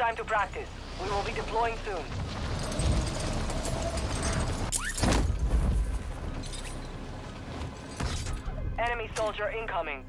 time to practice. We will be deploying soon. Enemy soldier incoming.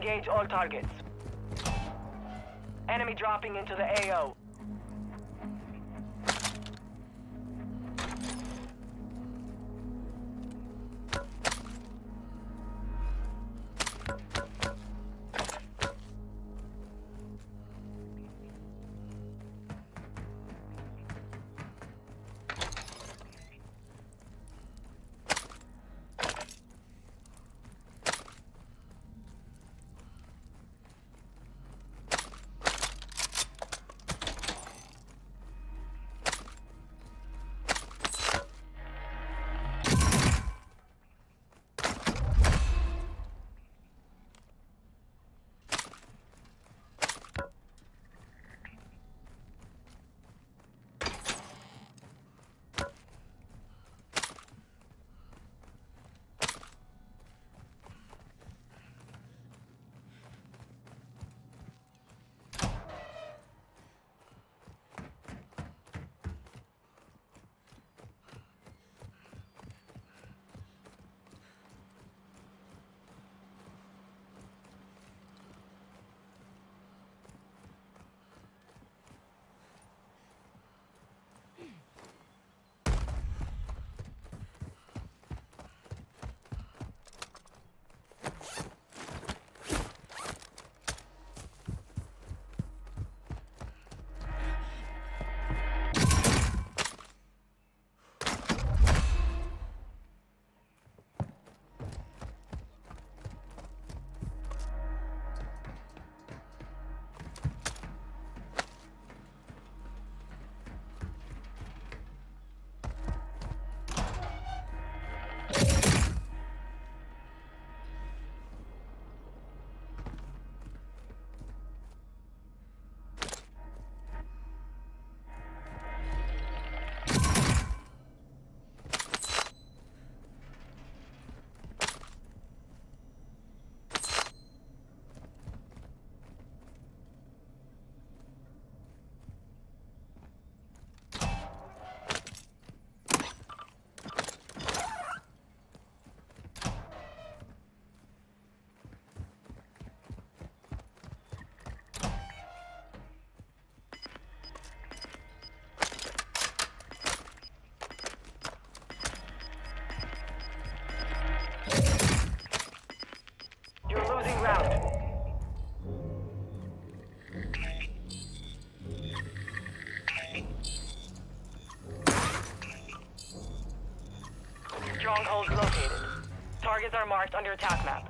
Engage all targets. Enemy dropping into the AO. Are marked on your attack map.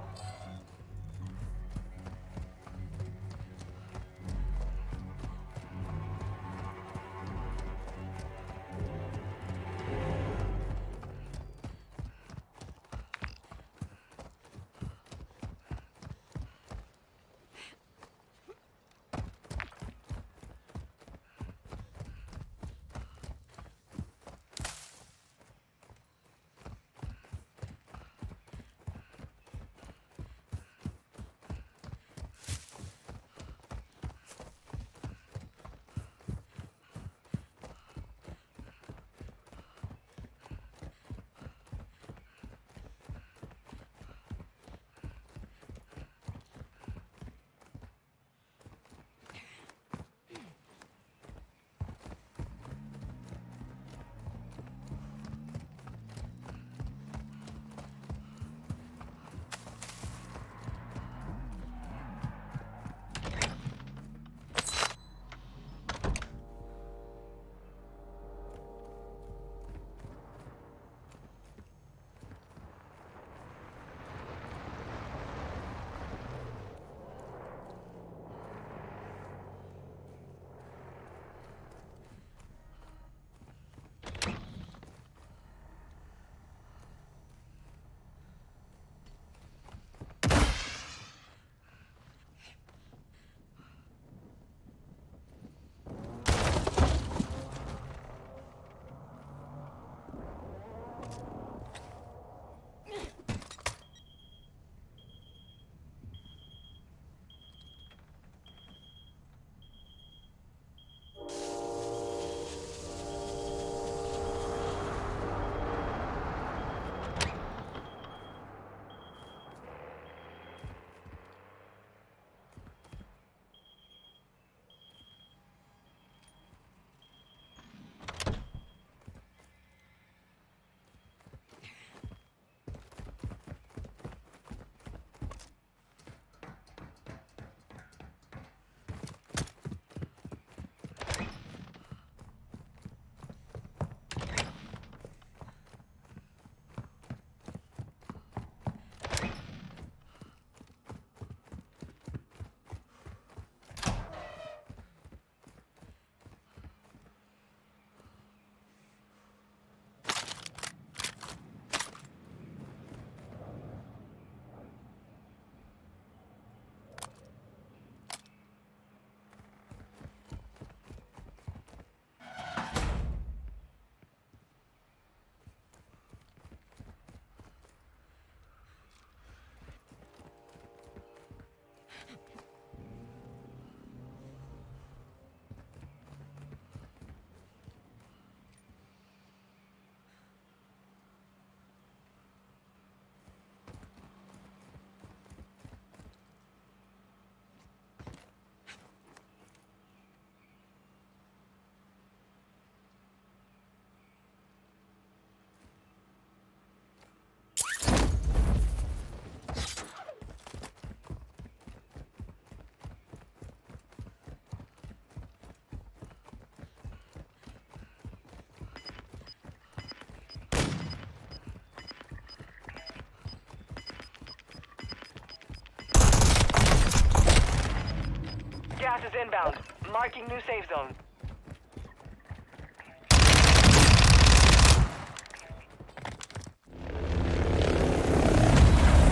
Is inbound. Marking new safe zone.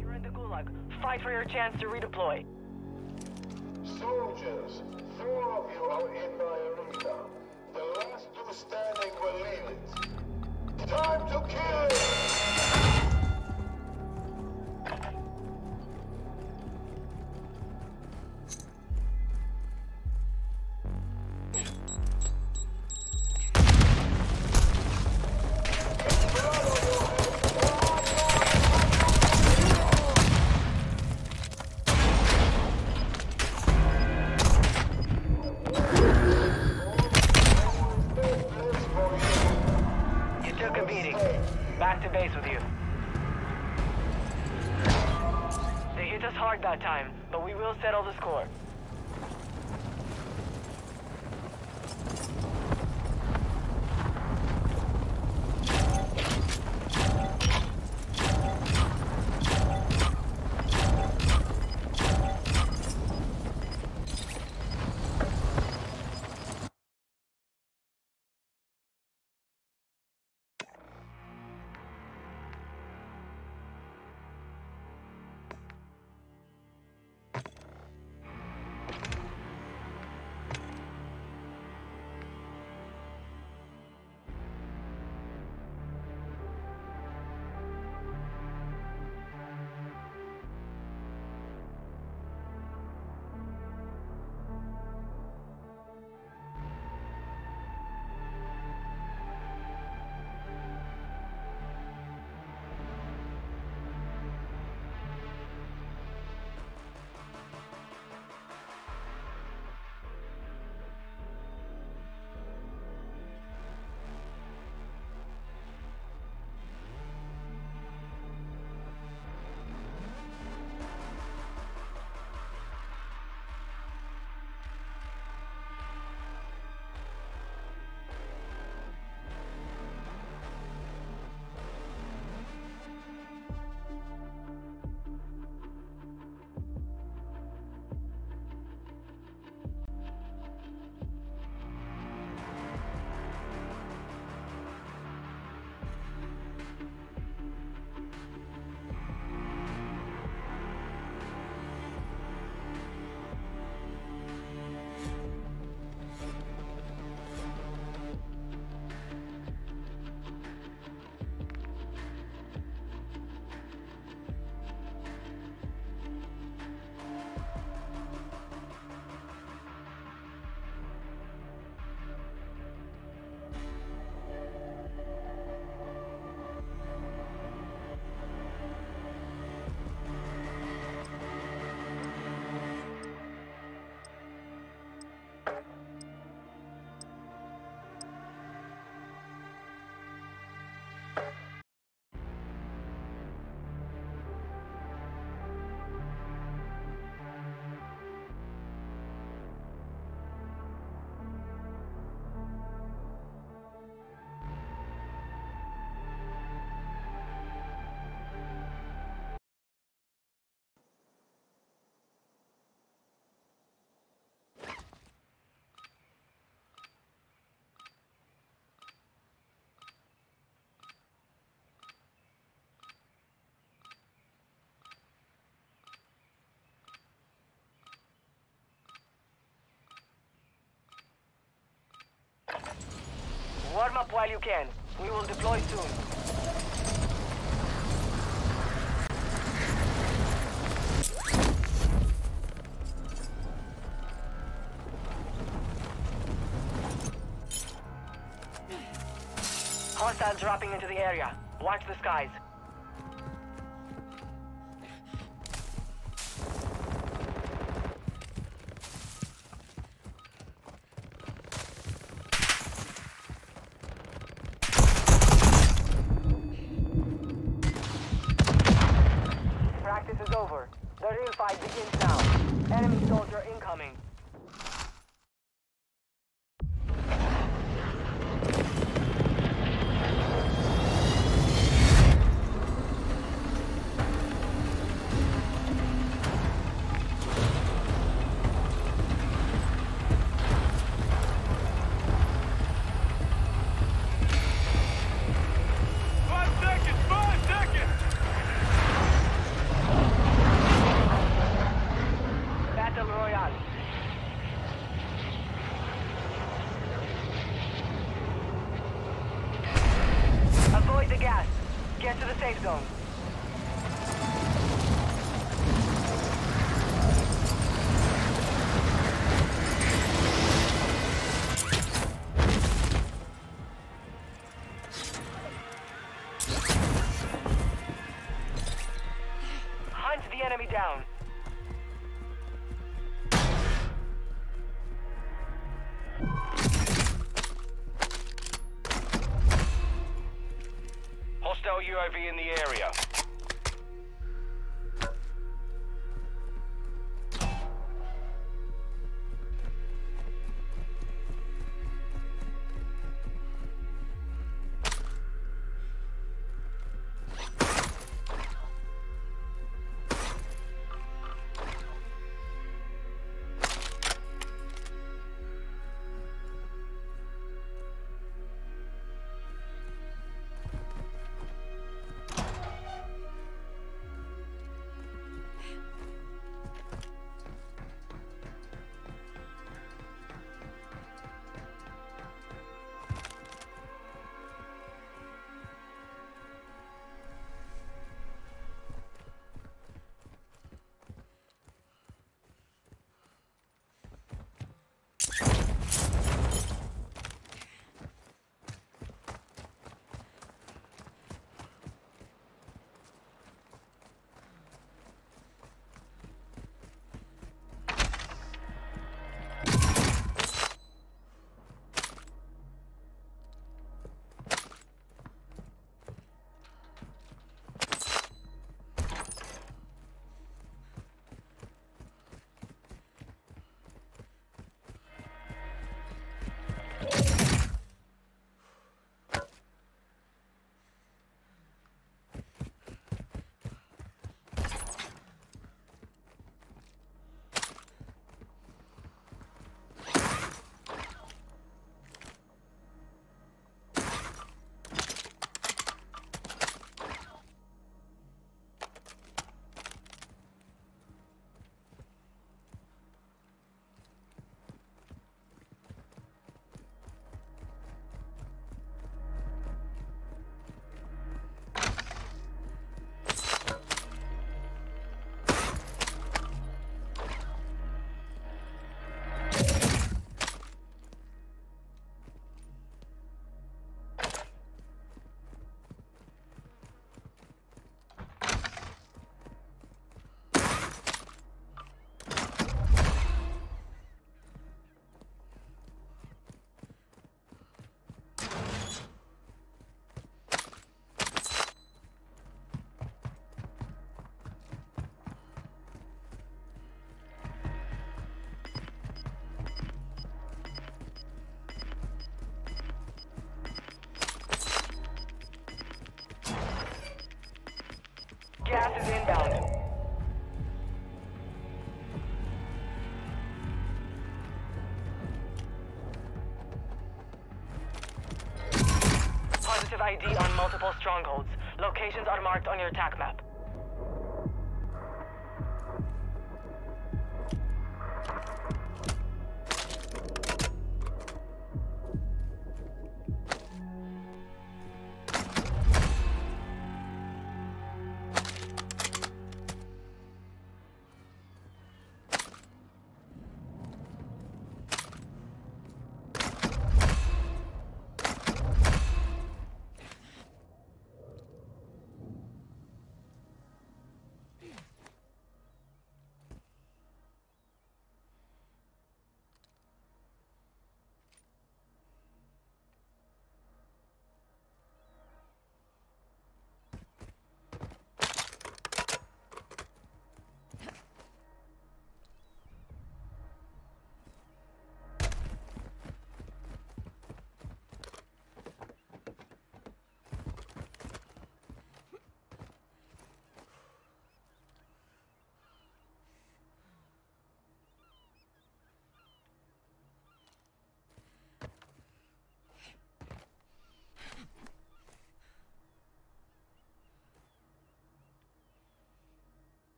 You're in the gulag. Fight for your chance to redeploy. Soldiers, four of you are in Warm up while you can. We will deploy soon. Hostiles dropping into the area. Watch the skies. Practice is over. The real fight begins now. Enemy soldier incoming. Area. On multiple strongholds. Locations are marked on your attack map.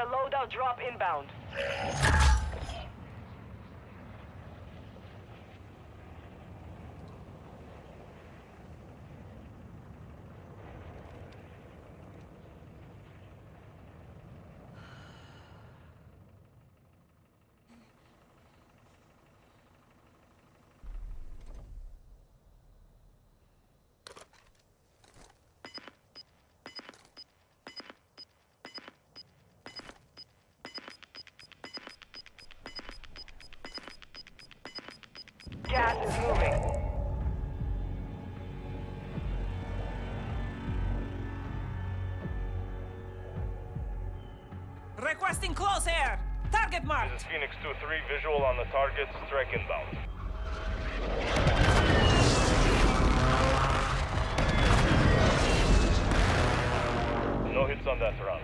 A loadout drop inbound. Target This is Phoenix 2-3, visual on the target, strike inbound. No hits on that round.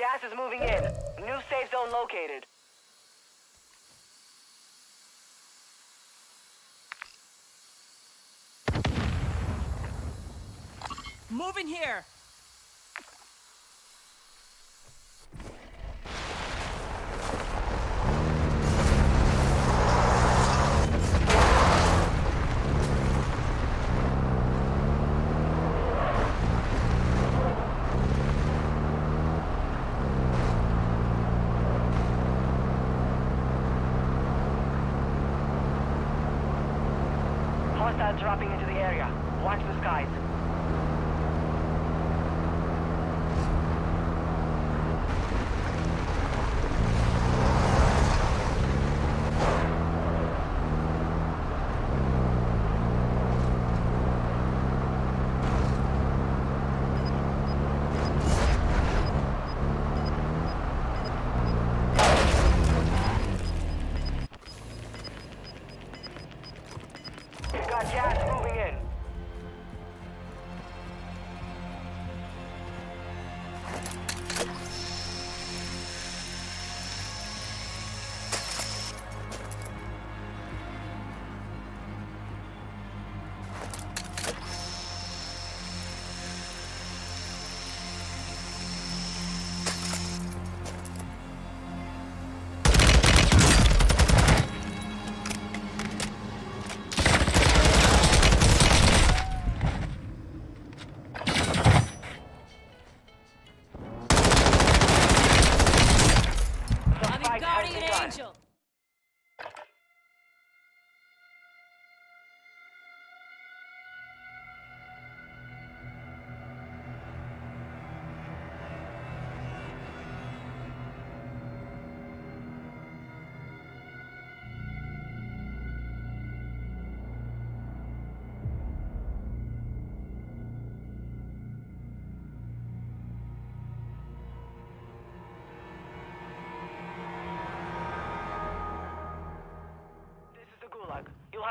Gas is moving in. New safe zone located. Move in here! dropping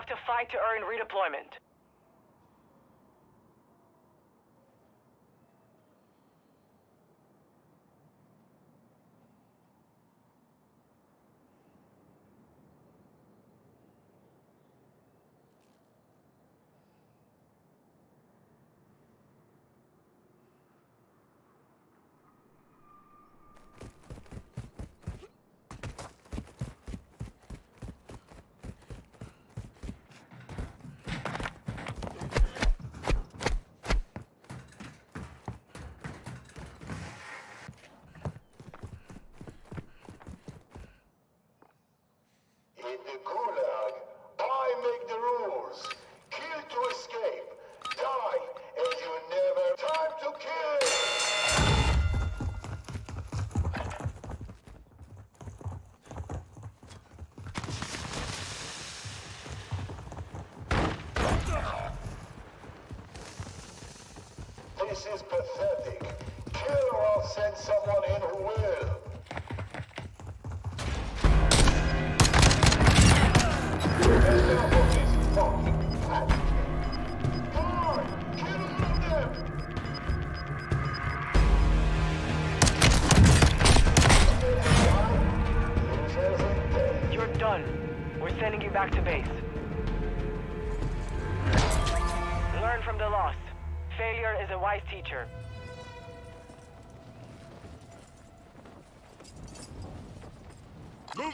to fight to earn redeployment. is pathetic. Killer, I'll send someone in.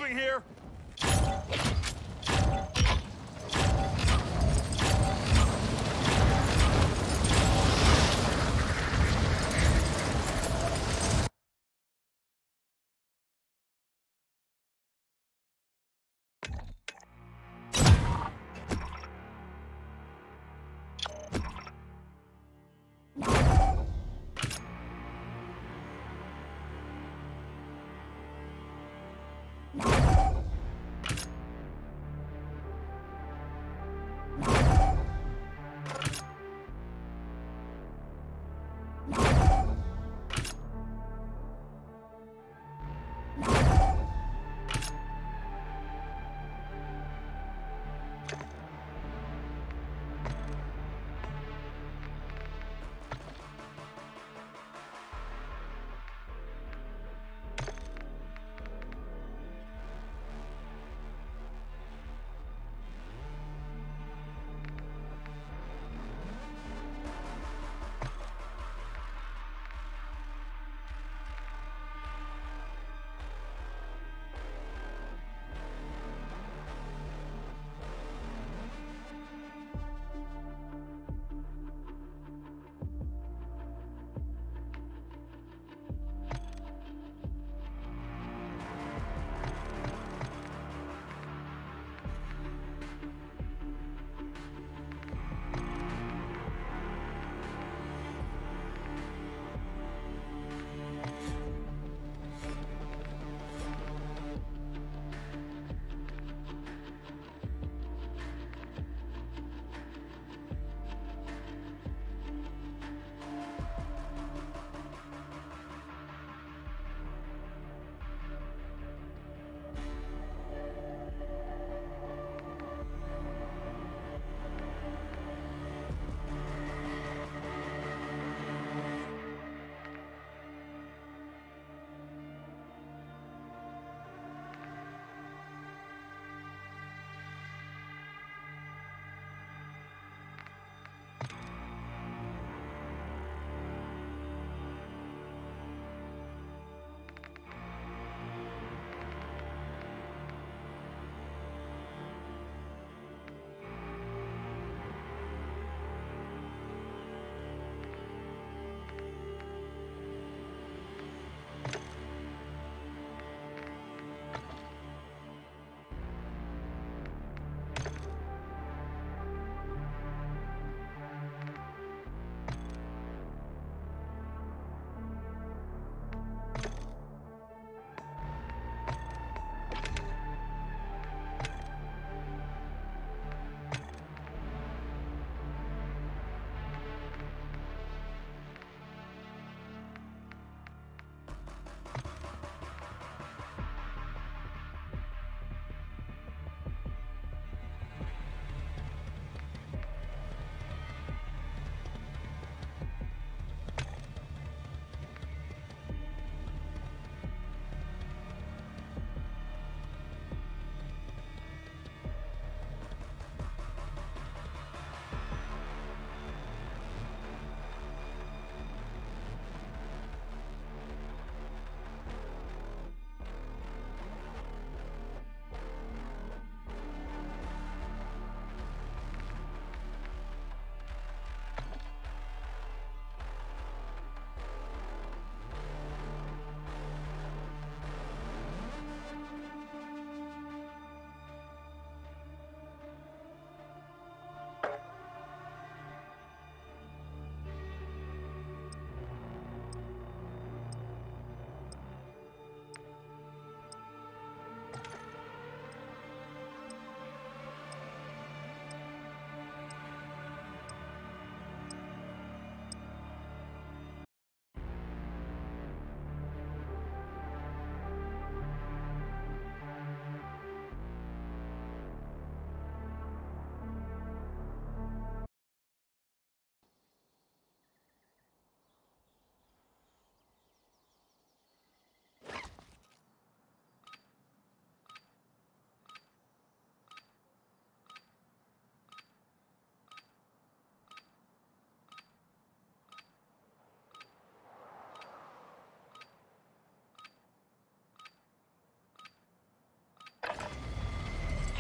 moving here.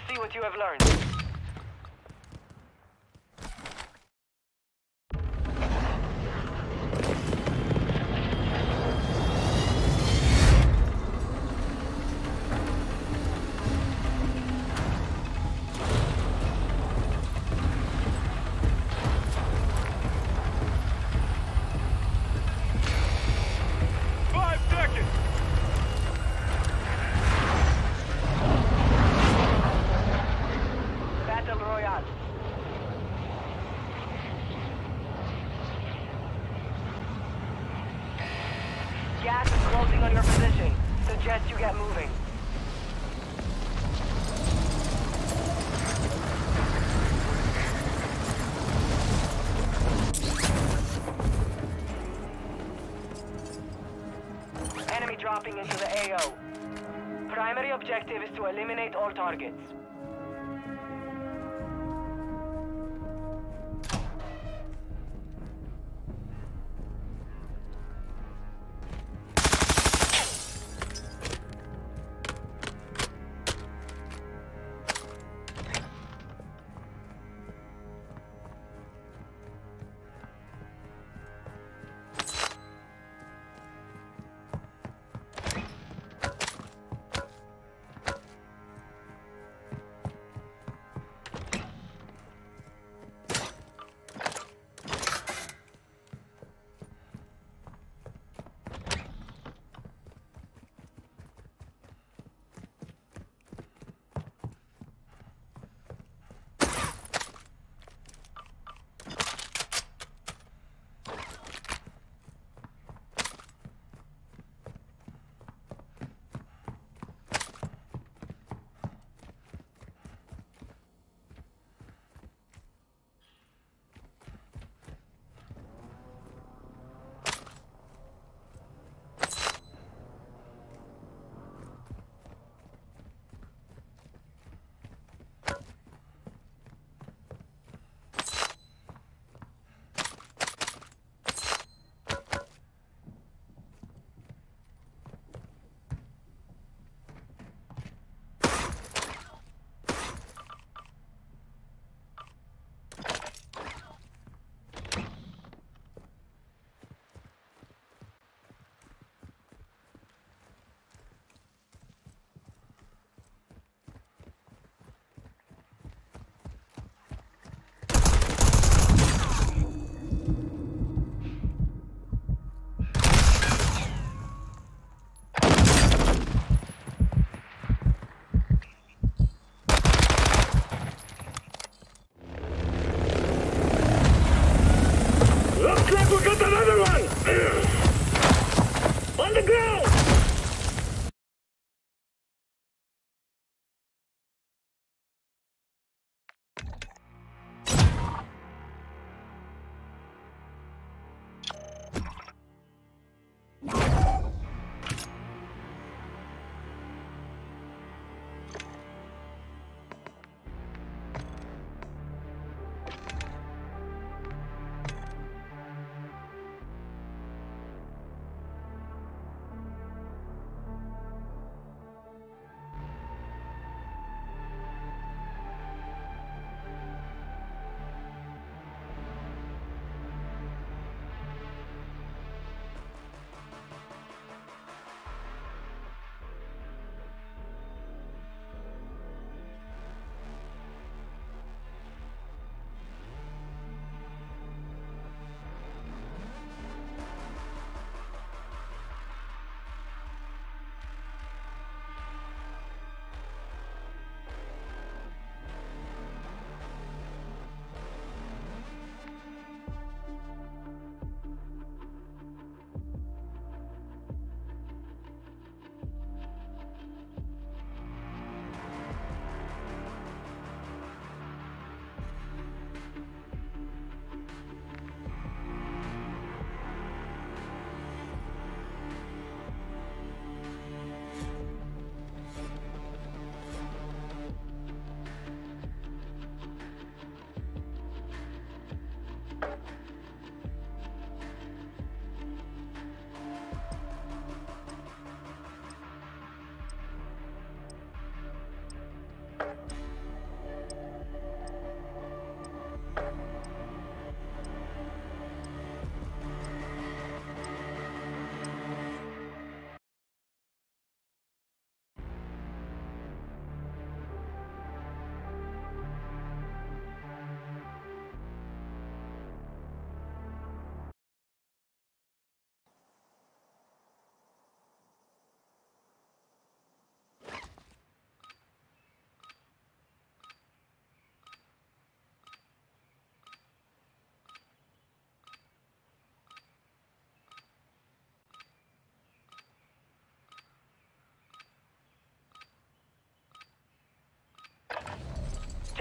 to see what you have learned.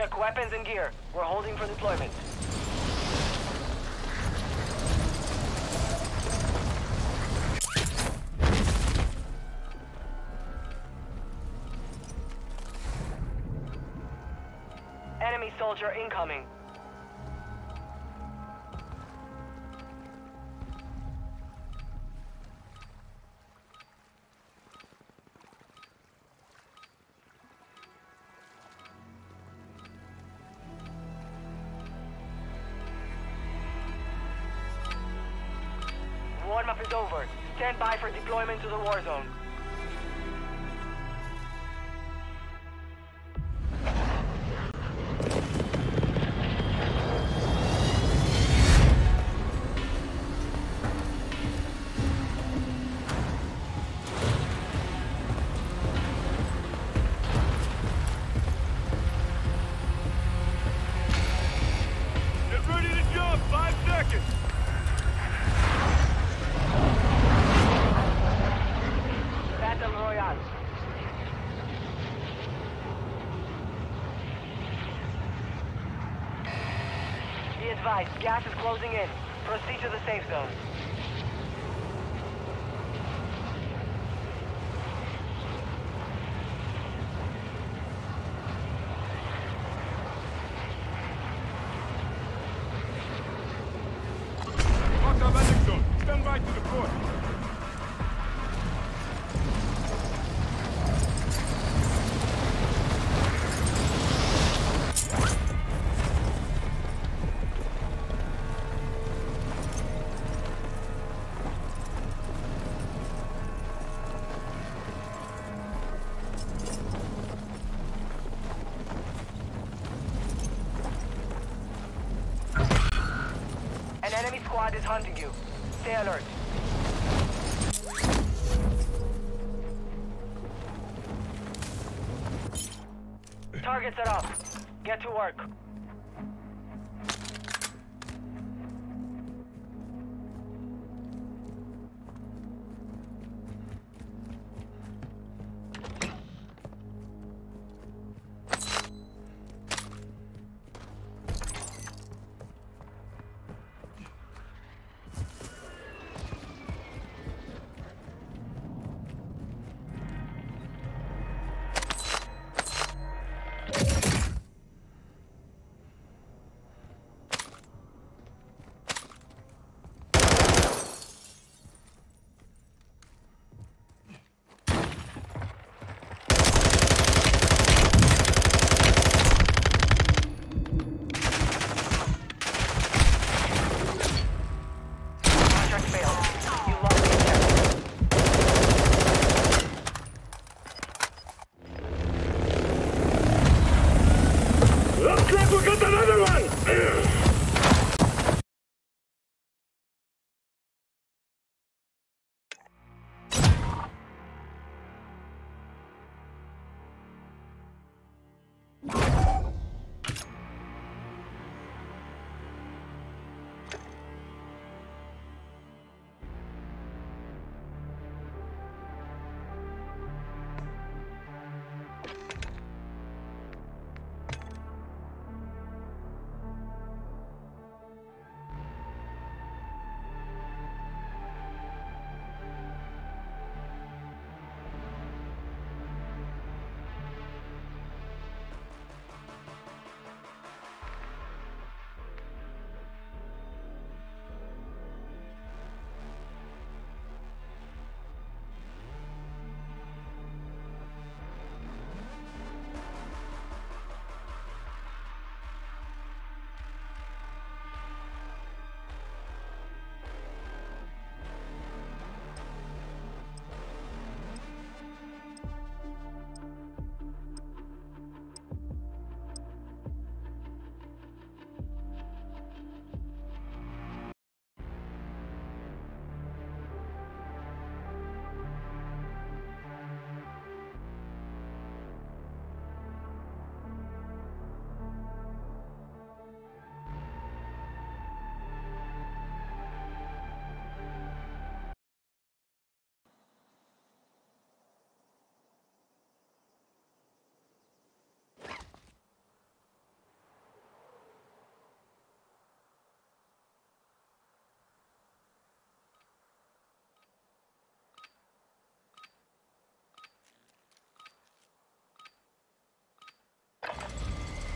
Check weapons and gear. We're holding for deployment. Enemy soldier incoming. By for deployment to the war zone. Gas is closing in. Proceed to the safe zone. Squad is hunting you. Stay alert.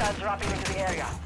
Hostiles dropping into the area.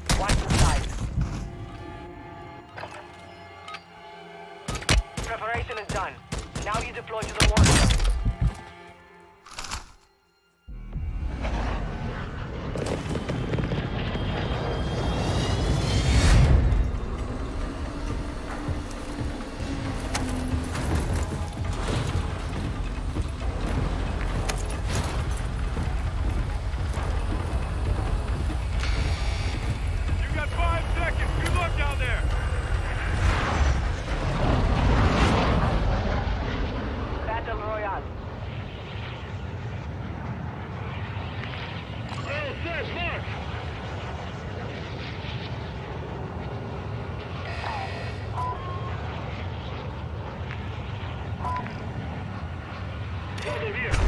over here.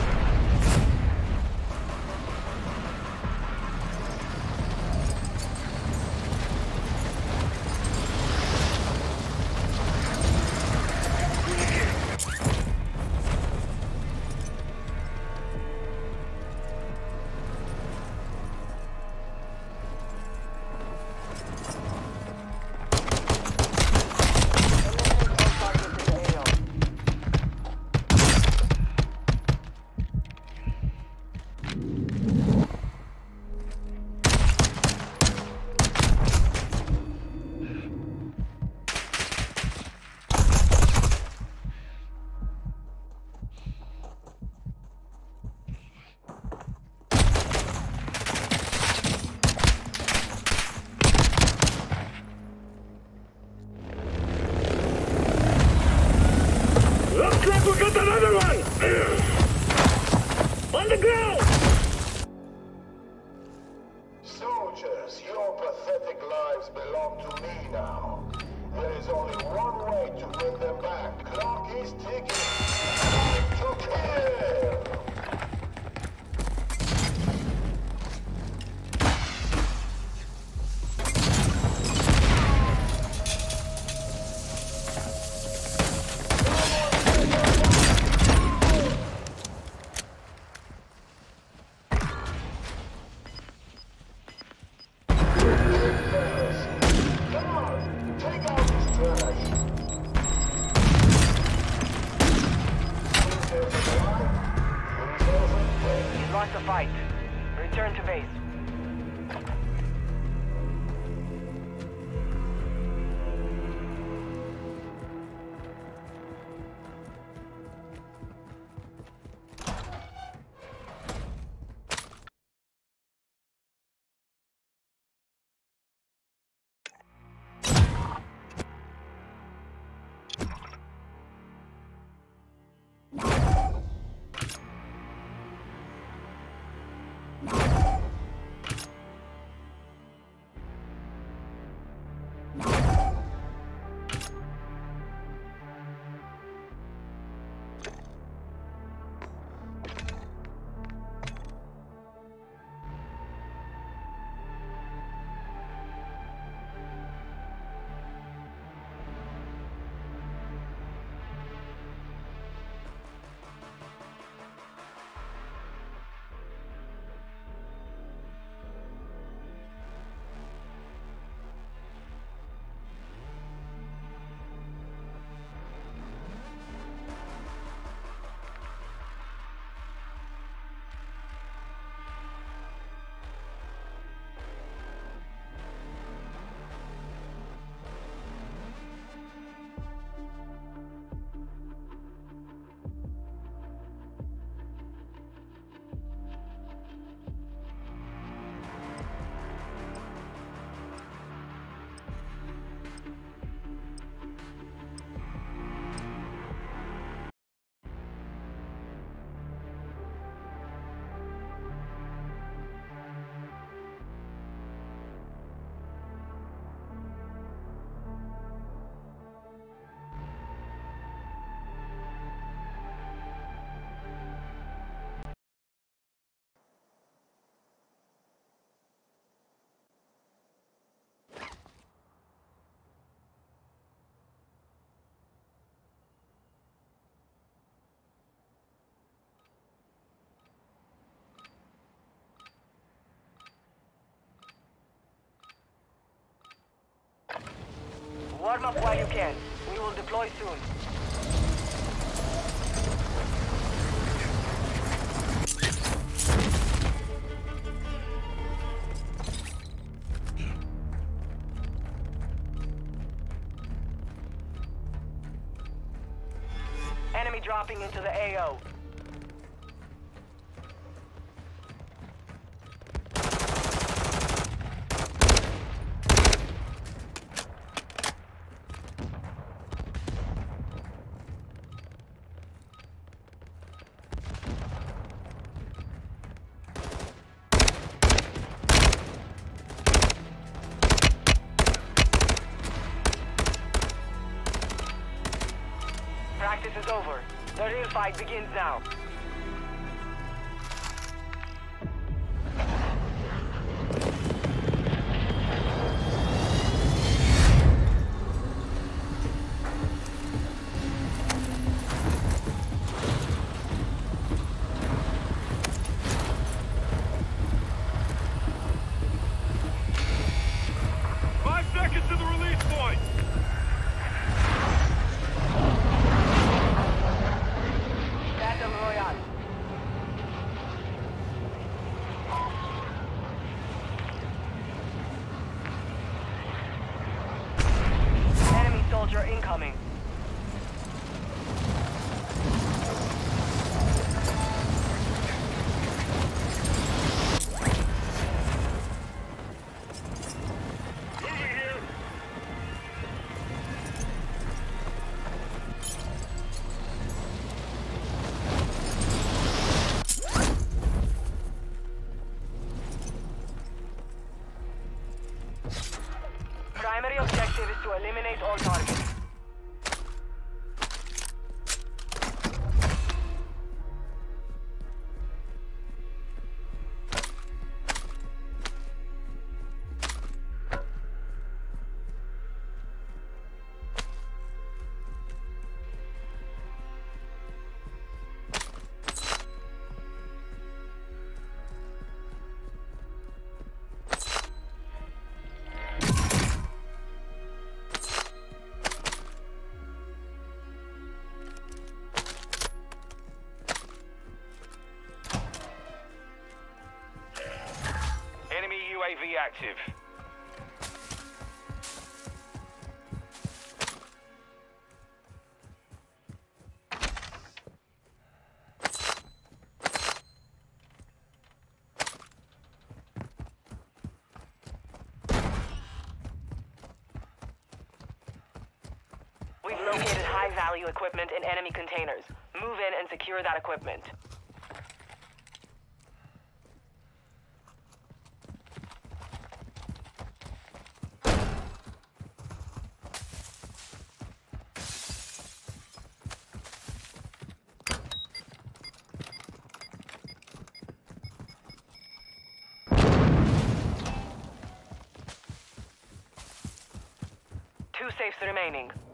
Arm up while you can. We will deploy soon. Enemy dropping into the AO. Fight begins now. UAV active. We've located high-value equipment in enemy containers. Move in and secure that equipment. Remaining.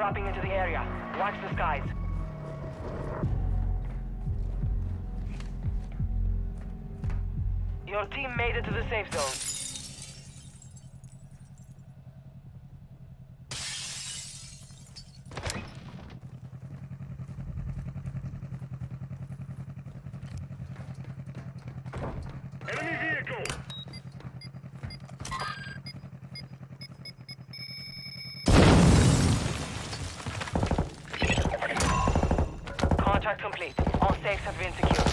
Dropping into the area. Watch the skies. Your team made it to the safe zone. Enemy vehicle. Contract complete. All safes have been secured.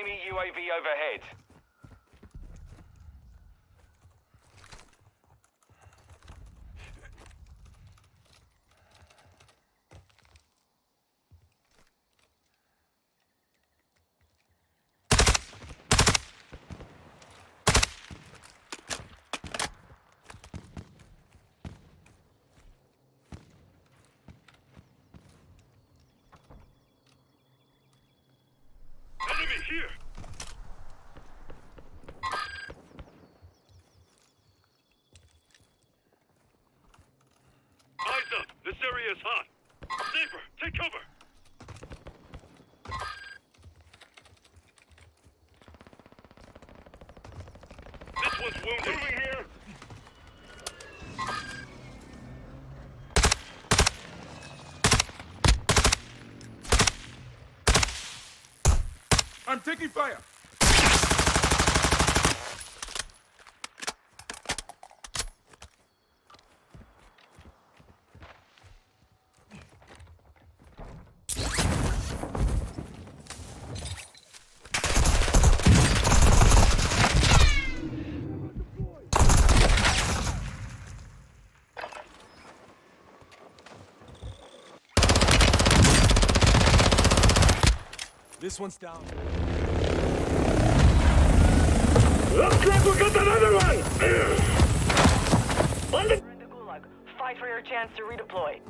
Enemy UAV overhead. Enemy here! Eyes up! This area is hot! Sniper, take cover! This one's wounded! Moving here! I'm taking fire! One's down. Looks like we got another one! On the... You're in the Gulag. Fight for your chance to redeploy.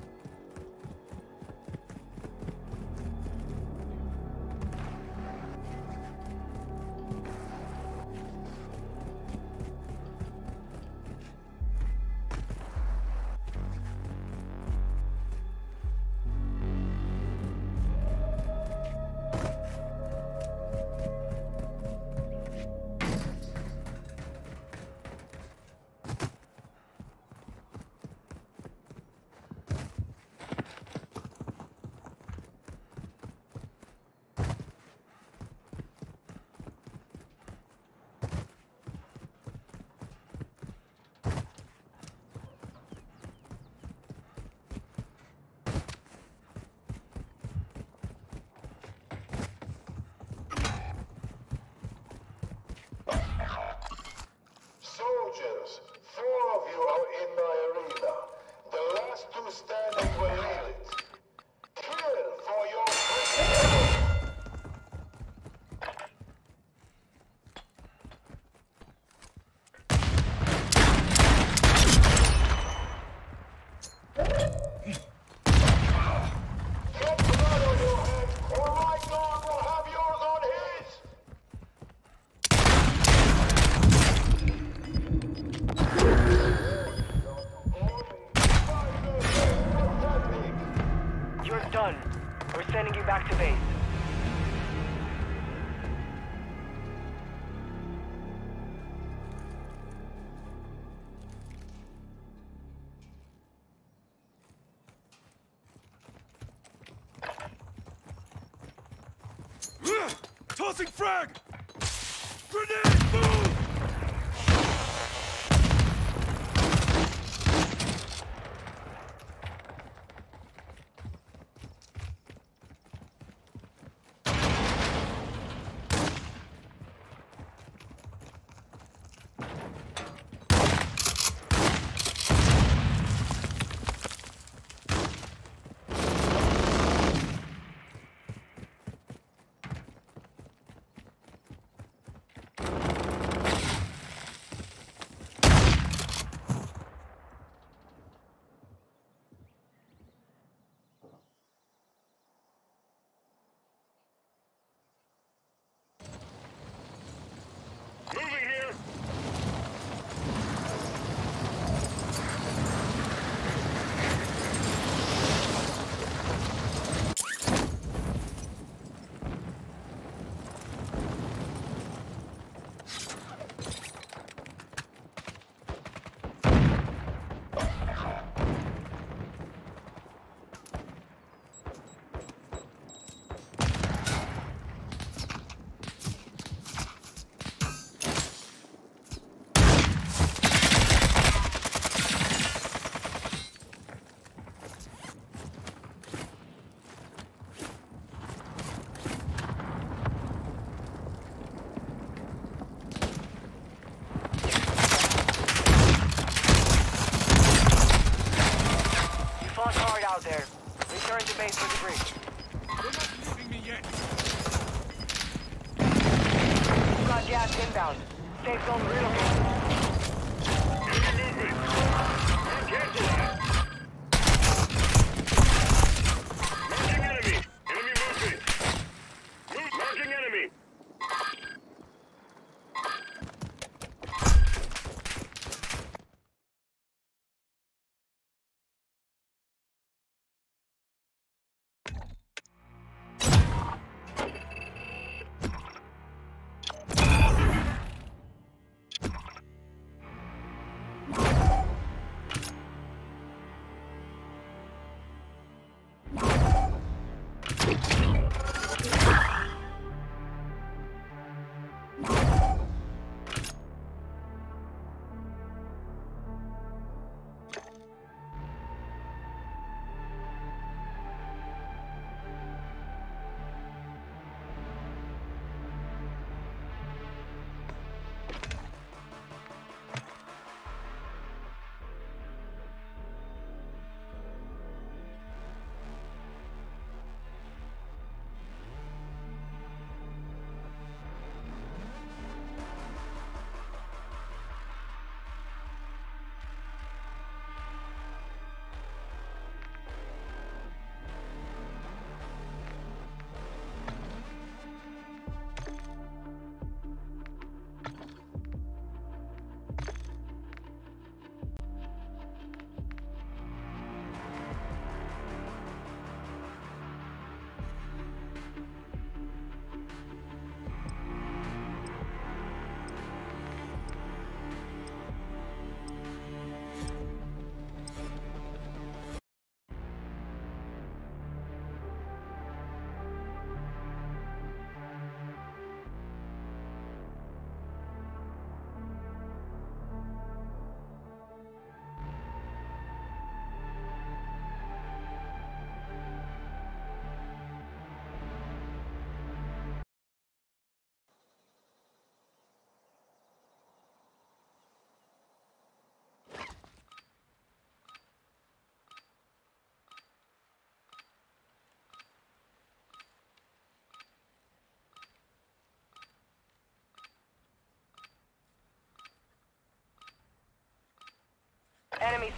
Tossing frag! Grenade, move! out there. Recharge the base for debris.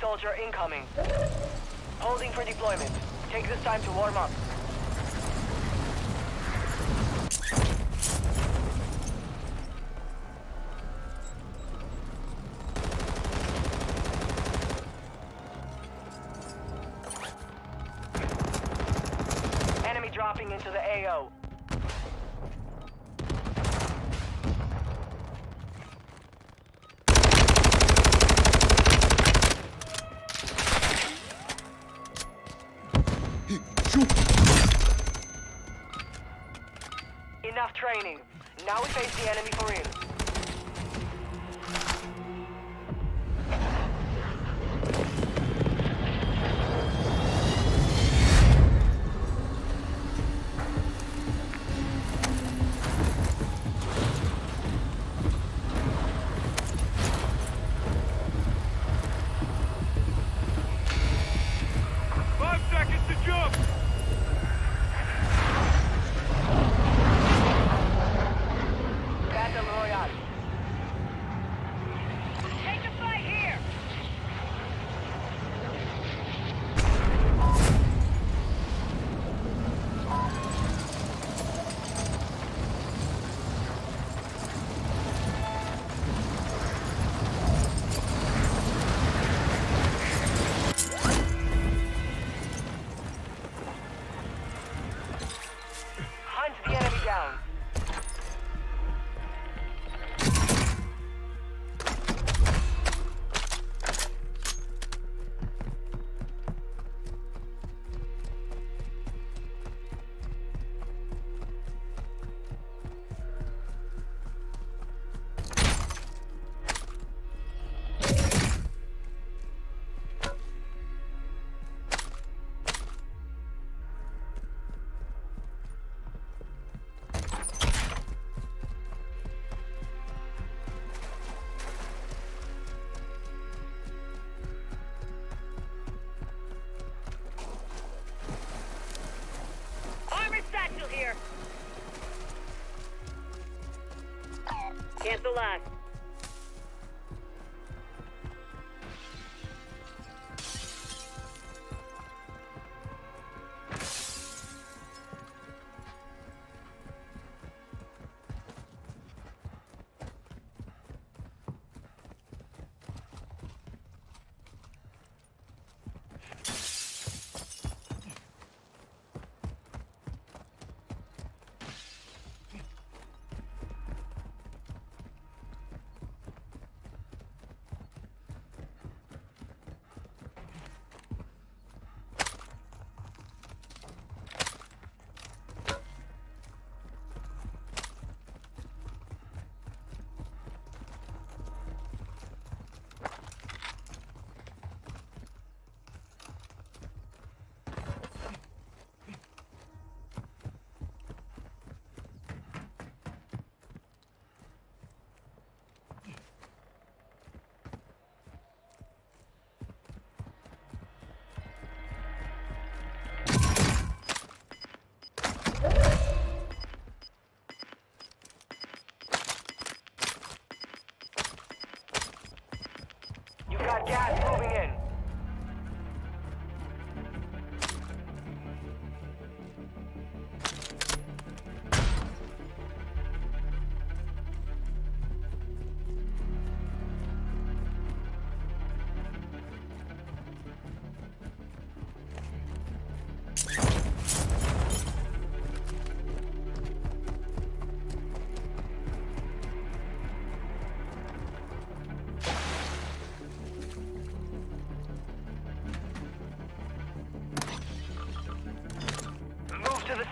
soldier incoming. Holding for deployment. Take this time to warm up. Gulag.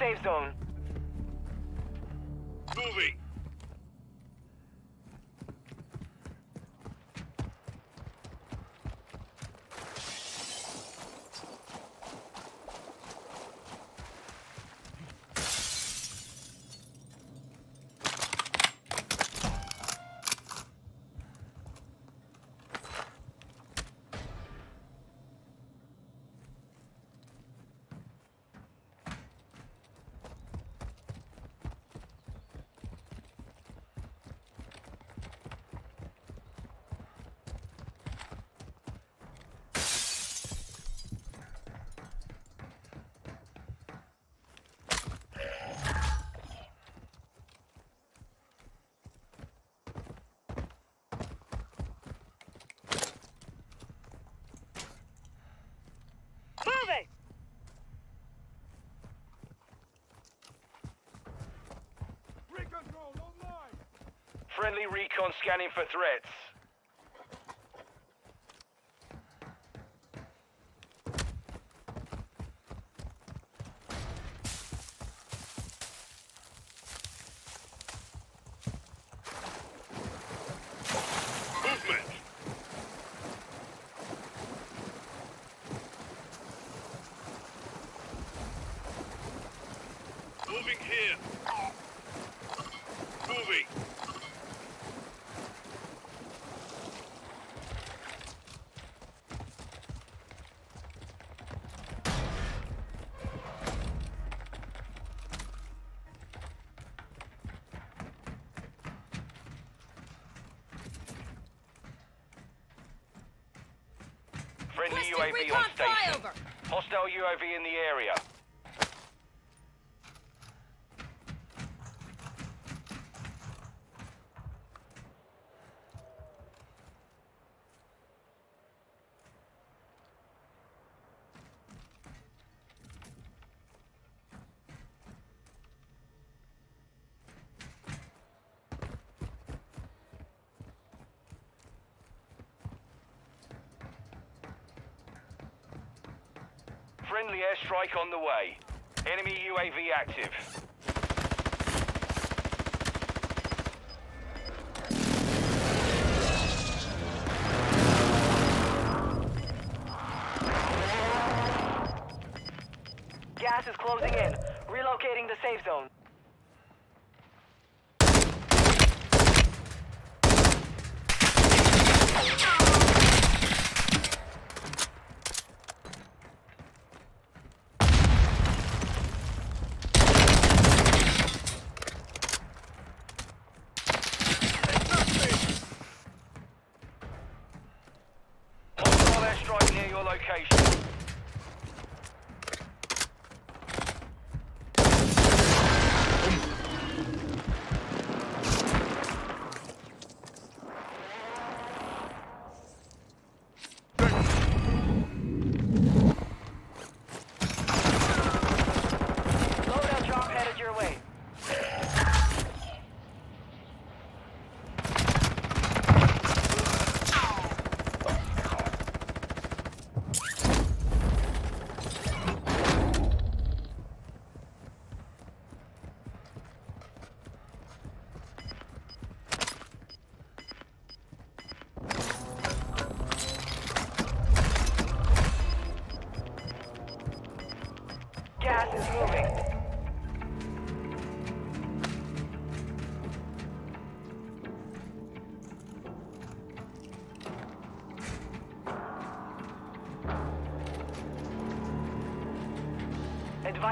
Safe zone. Moving. Recon scanning for threats. Movement. Moving here. Moving. Friendly Requesting recon on station. Hostile UAV in the area. Airstrike on the way. Enemy UAV active. Gas is closing in. Relocating the safe zone.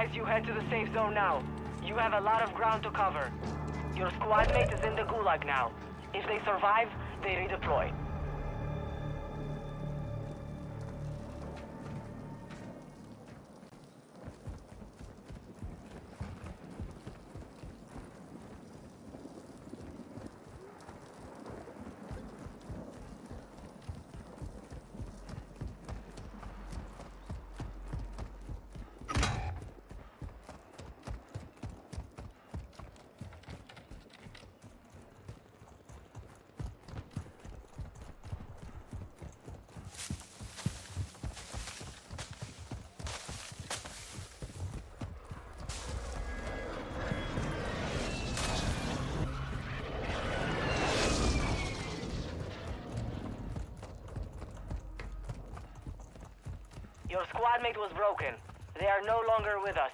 Advise you head to the safe zone now. You have a lot of ground to cover. Your squad mate is in the gulag now. If they survive, they redeploy. Squad mate was broken. They are no longer with us.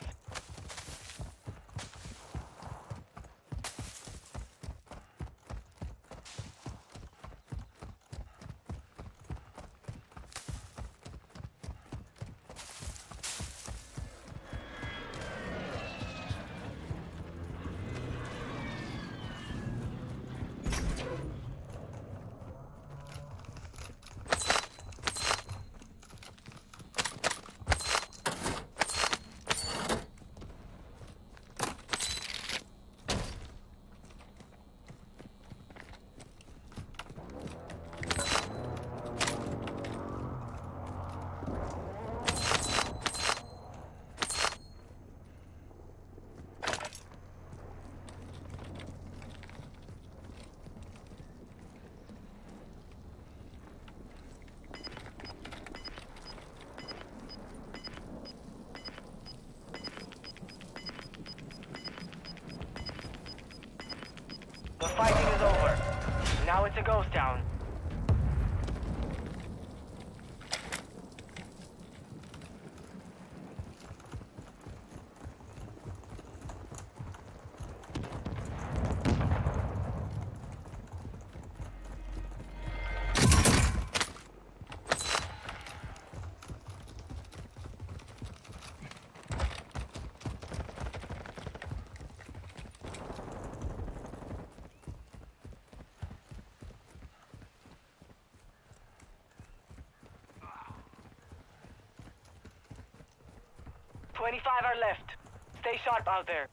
25 are left. Stay sharp out there.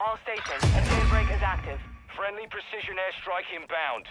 All stations, a jailbreak is active. Friendly precision airstrike inbound.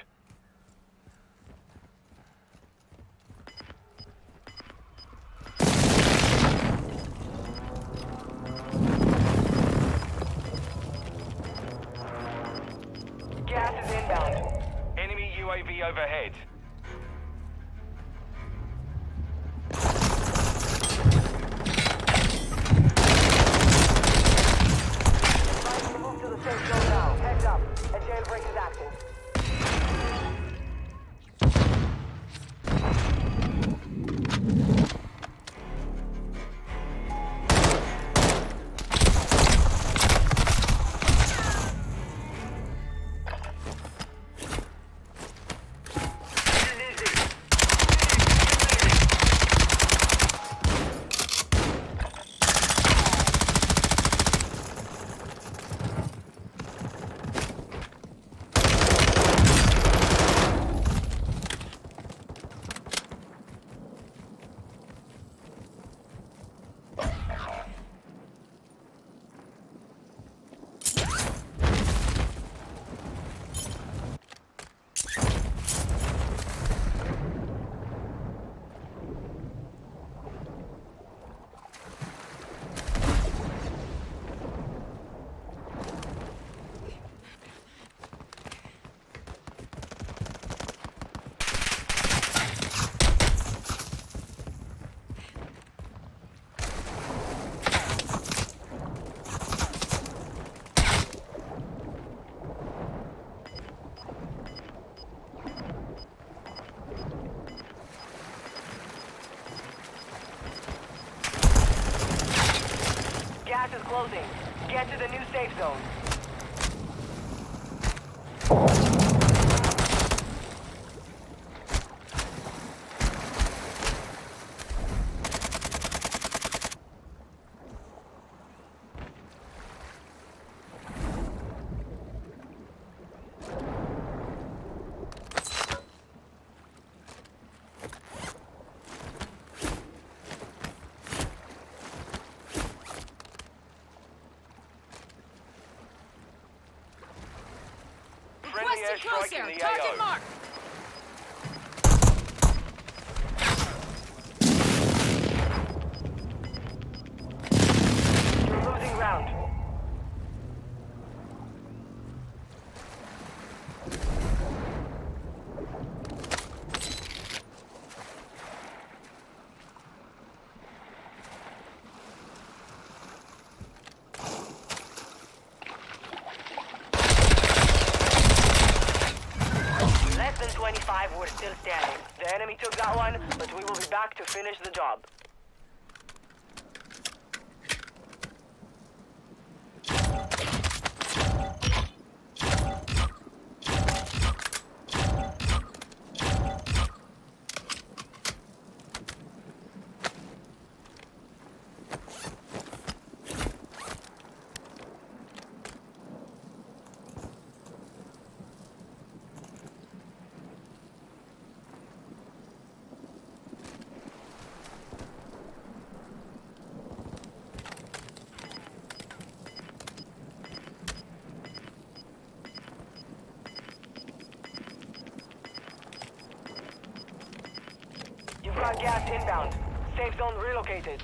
Stone. They're closer. Target mark. Hostile gas inbound. Safe zone relocated.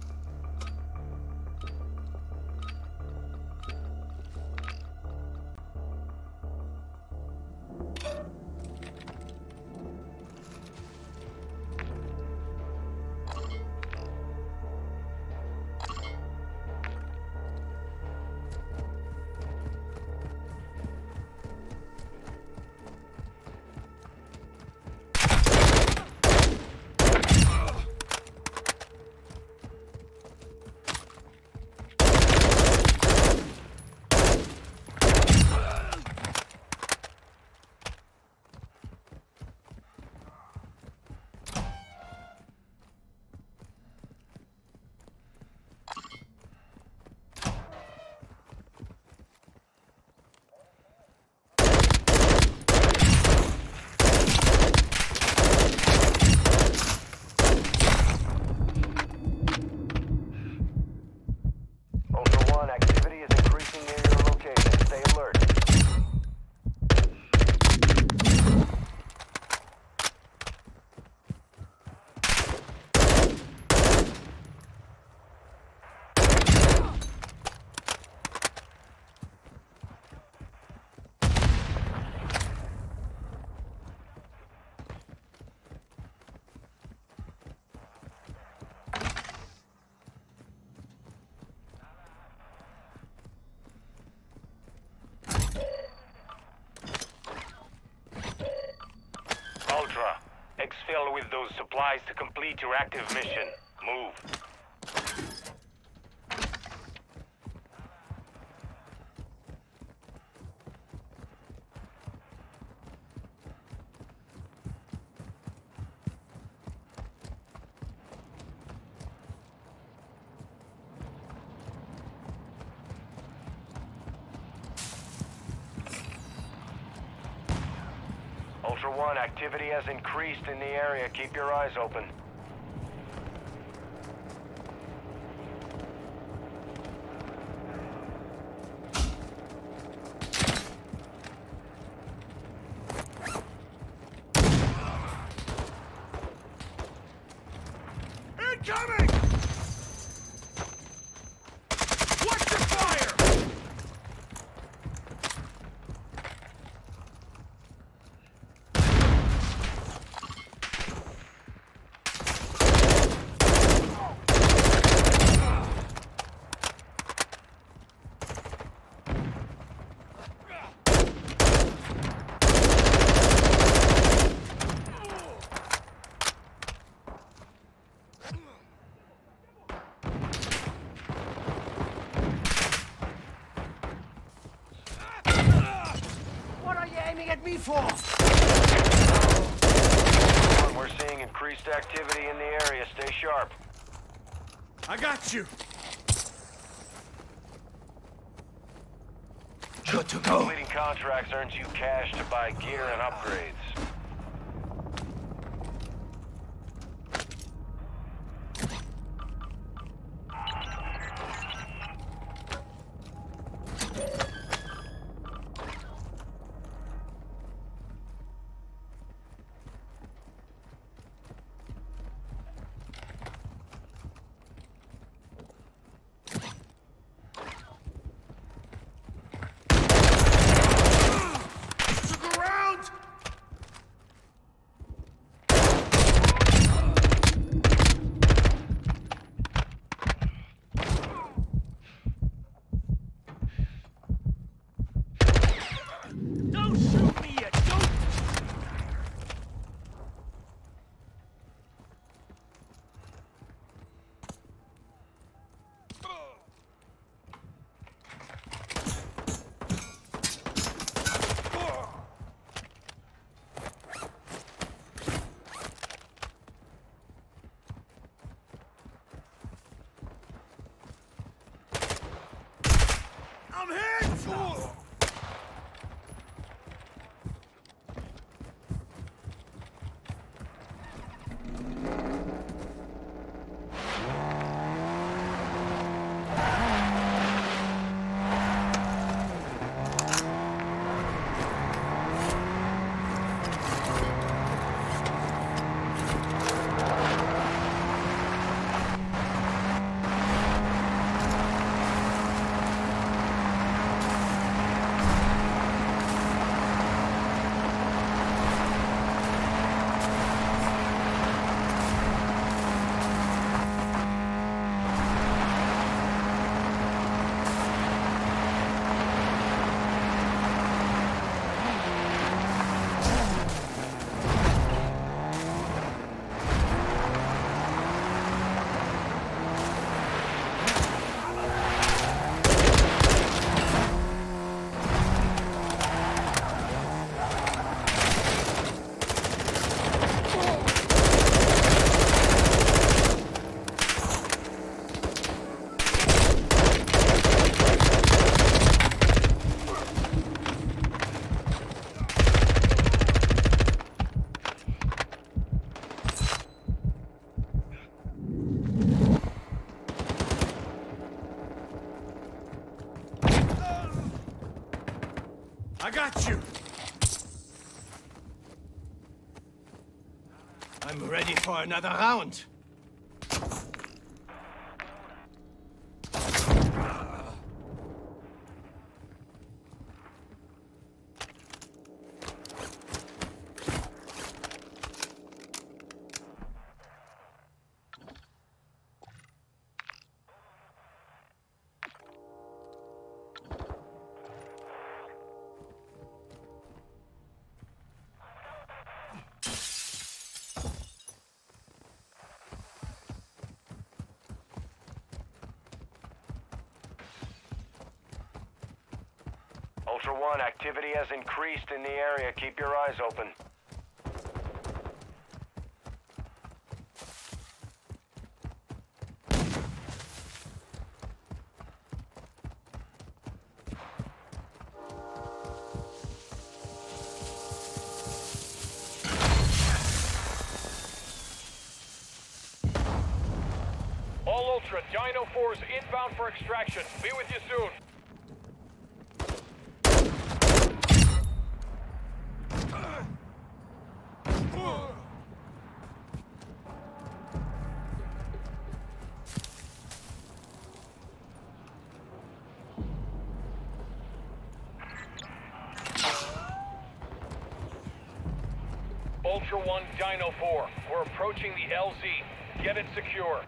Active mission. Move. Ultra One, activity has increased in the area. Keep your eyes open. Incoming! Watch the fire! What are you for? We're seeing increased activity in the area. Stay sharp. I got you! Good to go. Completing contracts earns you cash to buy gear and upgrades. Another round. Ultra One, activity has increased in the area. Keep your eyes open. All Ultra, Dino 4 is inbound for extraction. Be with you soon. Ultra One, Dino 4. We're approaching the LZ. Get it secure.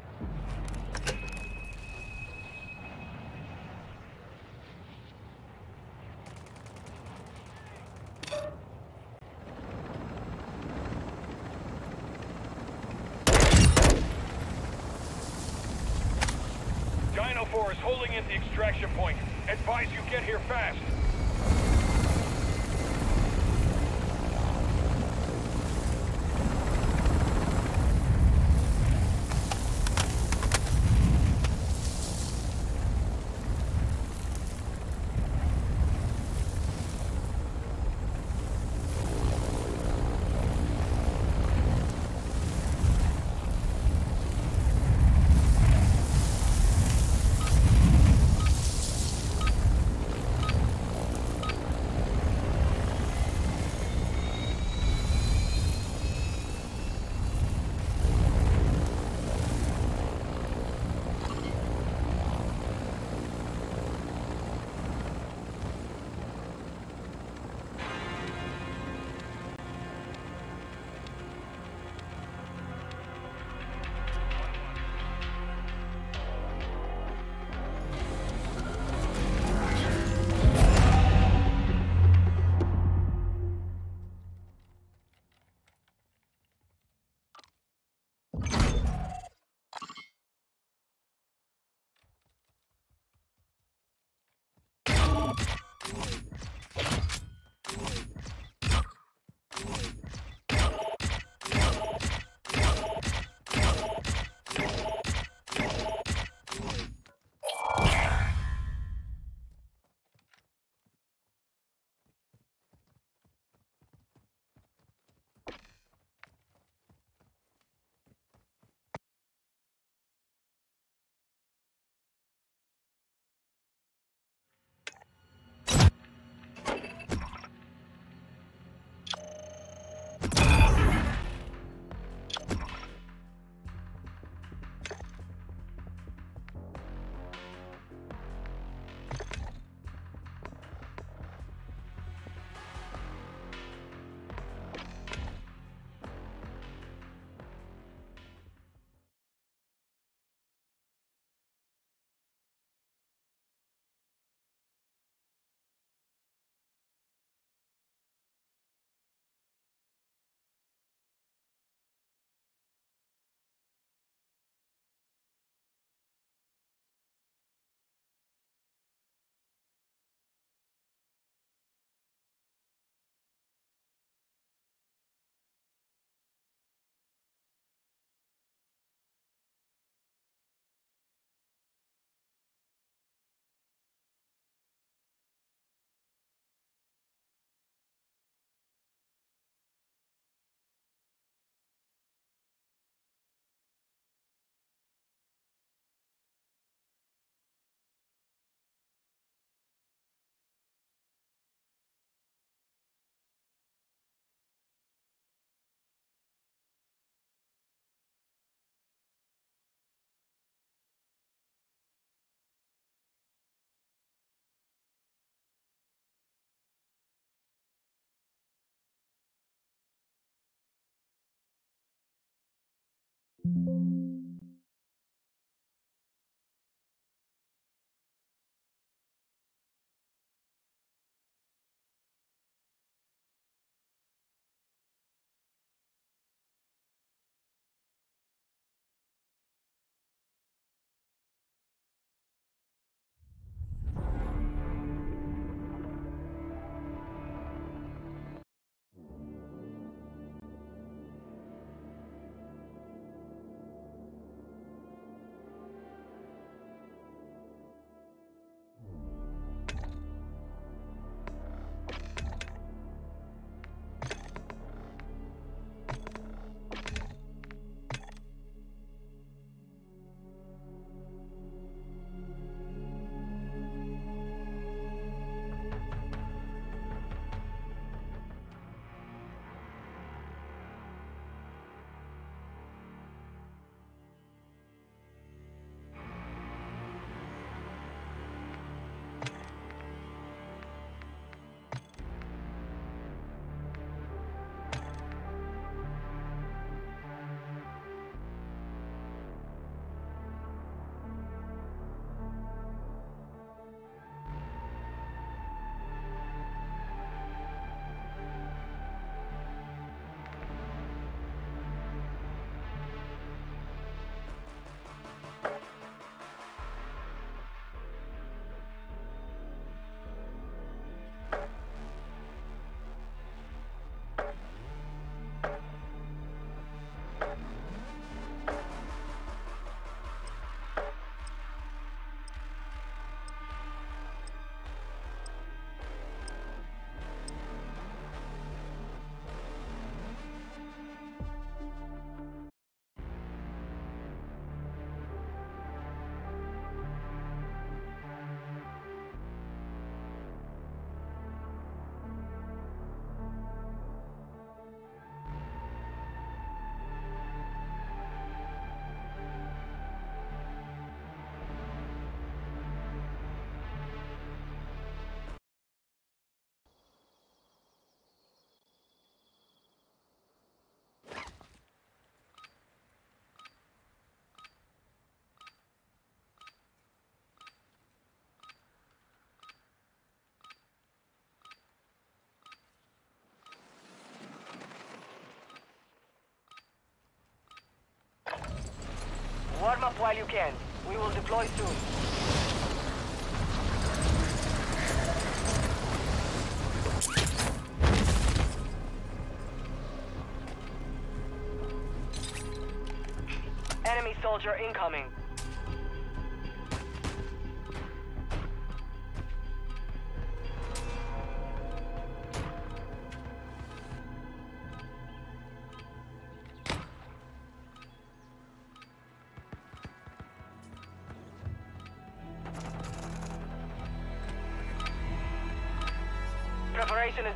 while you can. We will deploy soon.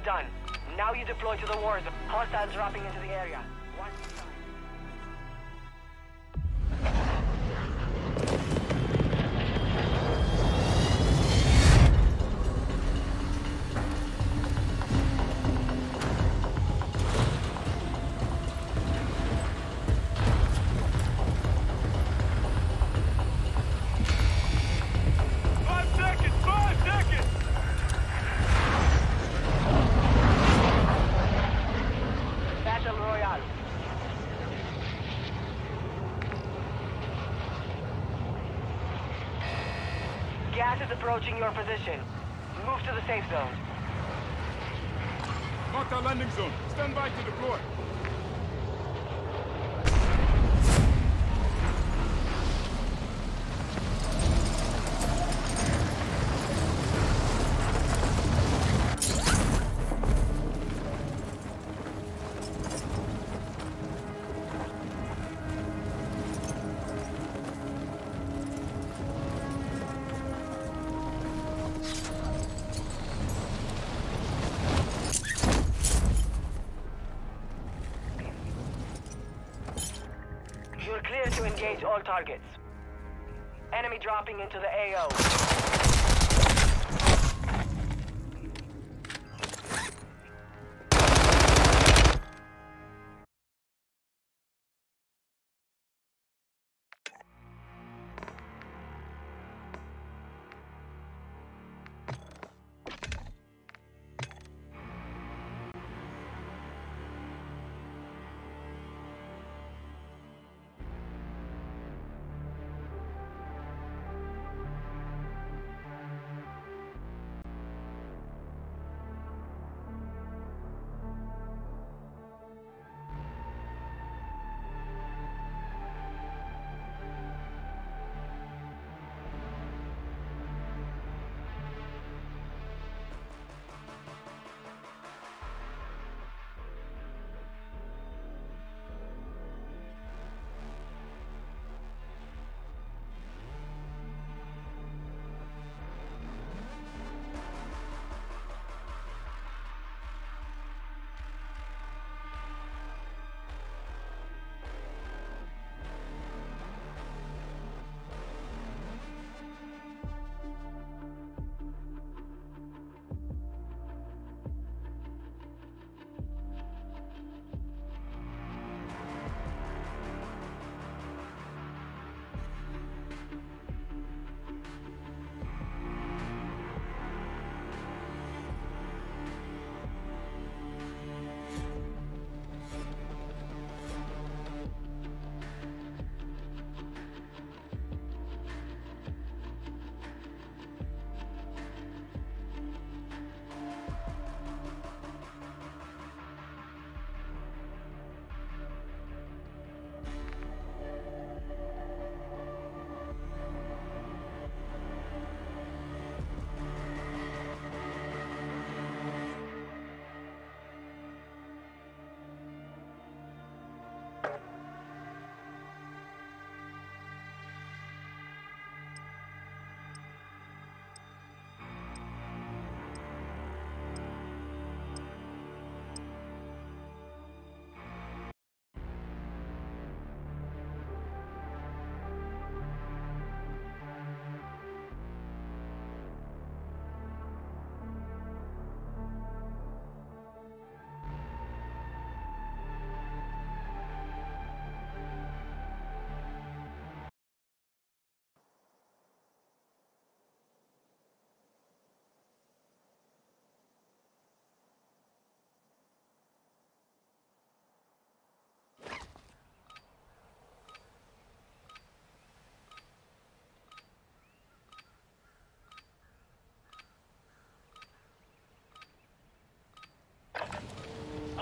Done. Now you deploy to the war zone. Hostiles dropping into the area. Approaching your position. Move to the safe zone. Mark our landing zone. Stand by to deploy. Targets. Enemy dropping into the AO.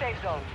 Safe zone.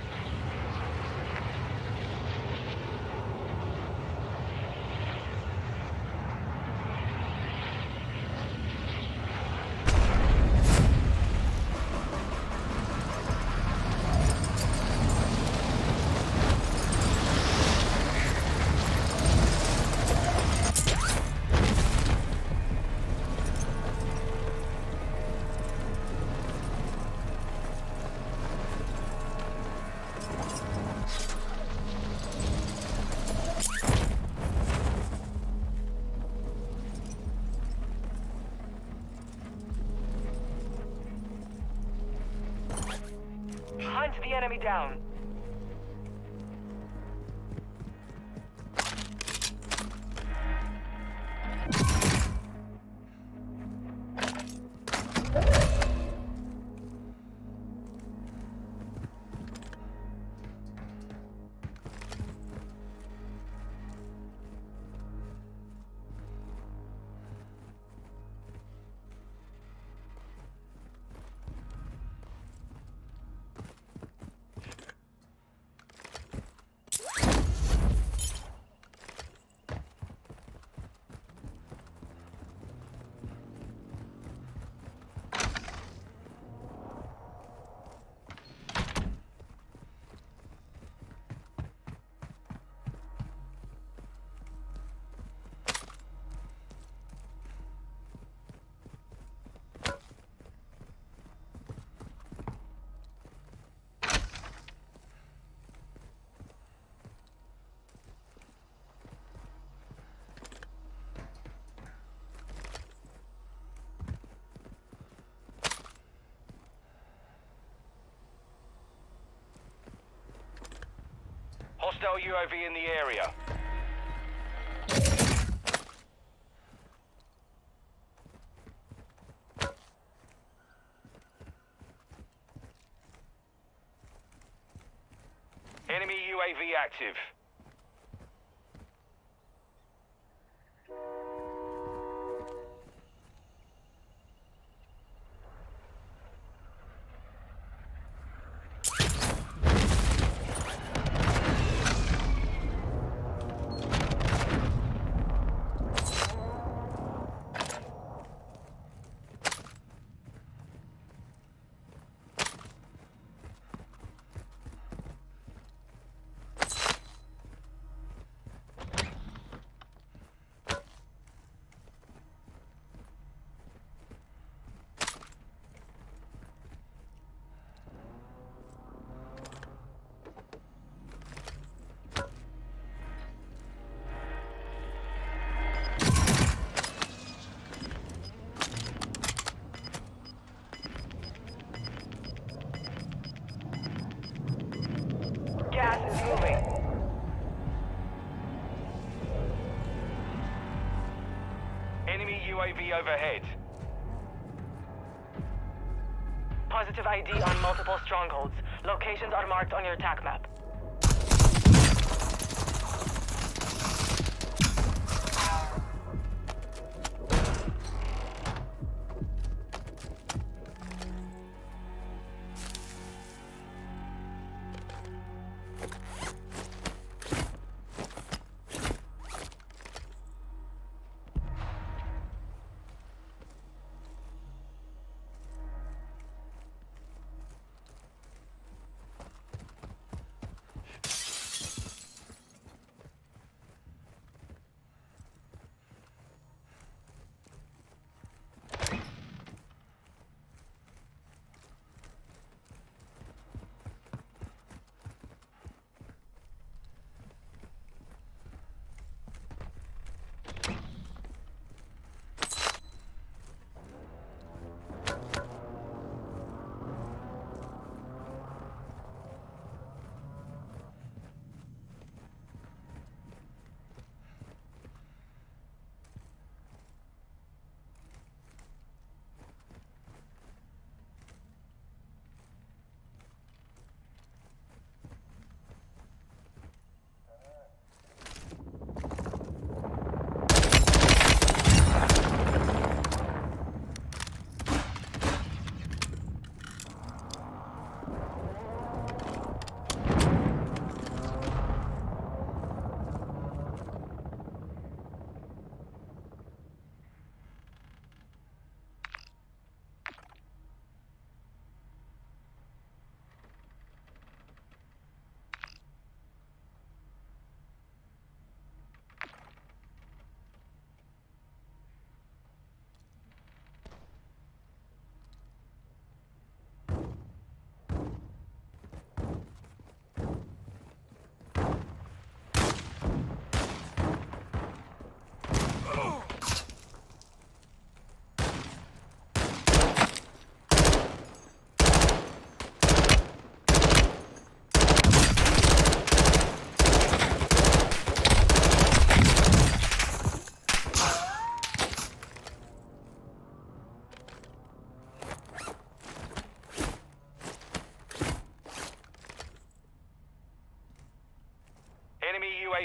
The enemy down. Hostile UAV in the area. Enemy UAV active. UAV overhead. Positive ID on multiple strongholds. Locations are marked on your attack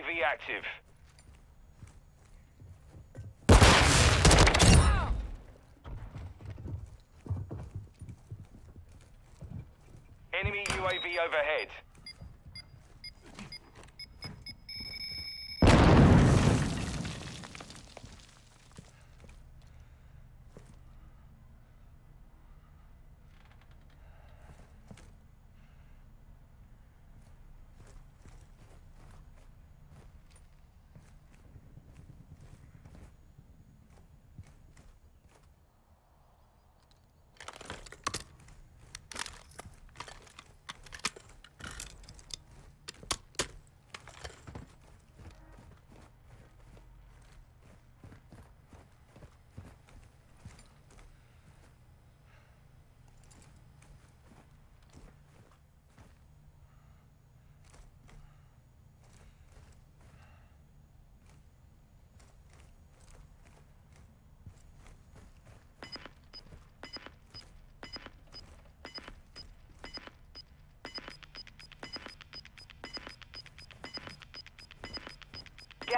UAV active. Enemy UAV overhead.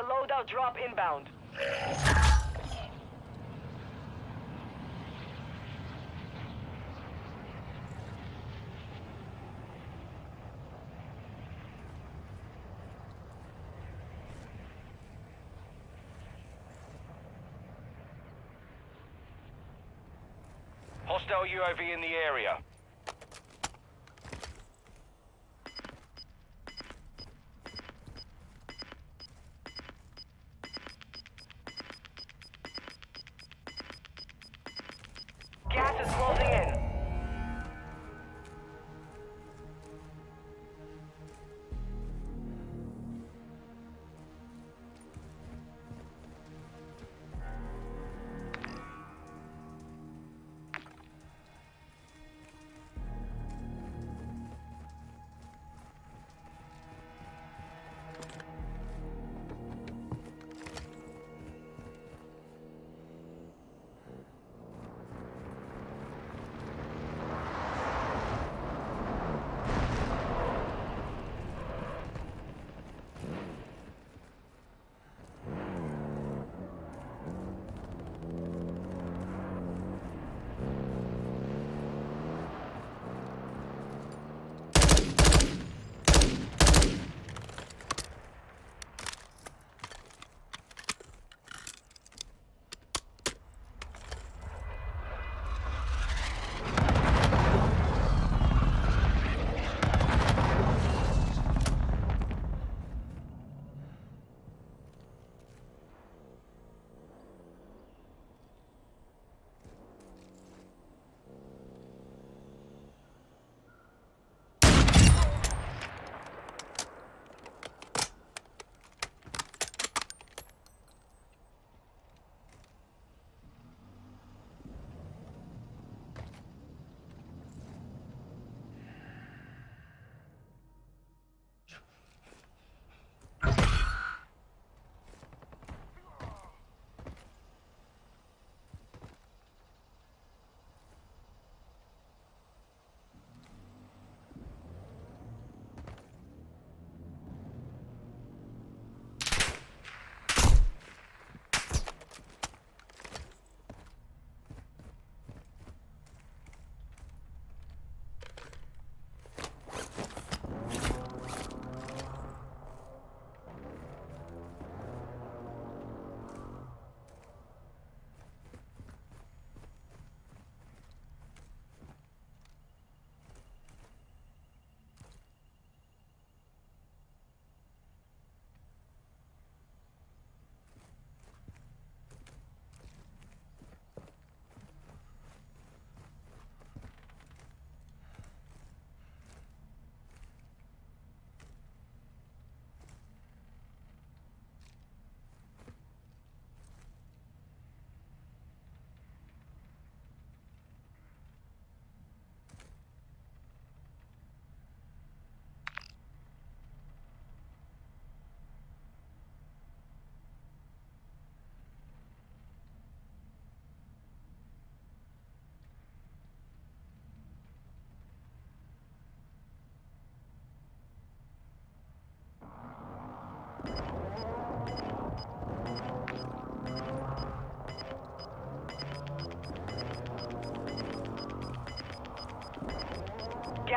A loadout drop inbound. Hostile UAV in the area.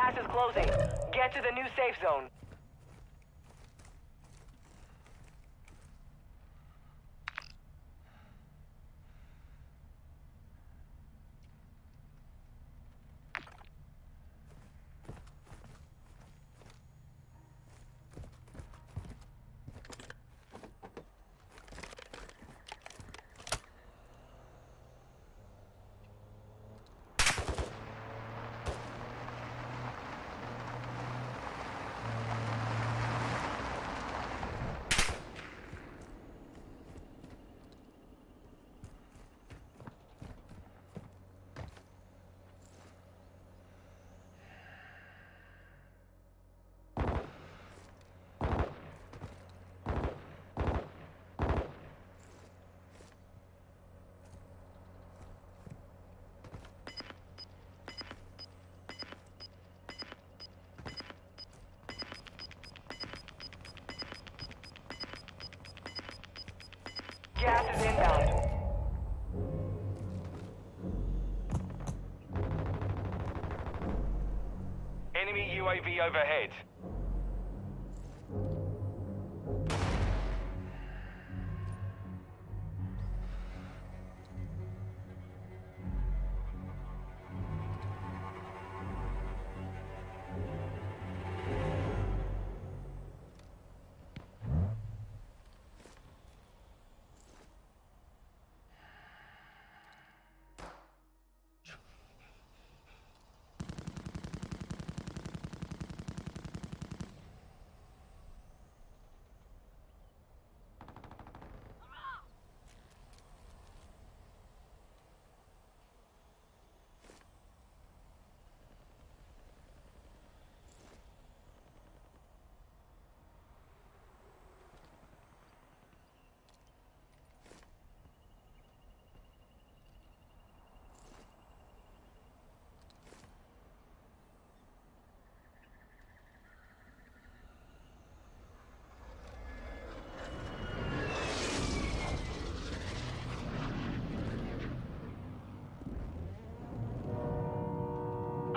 Gas is closing. Get to the new safe zone. Enemy UAV overhead.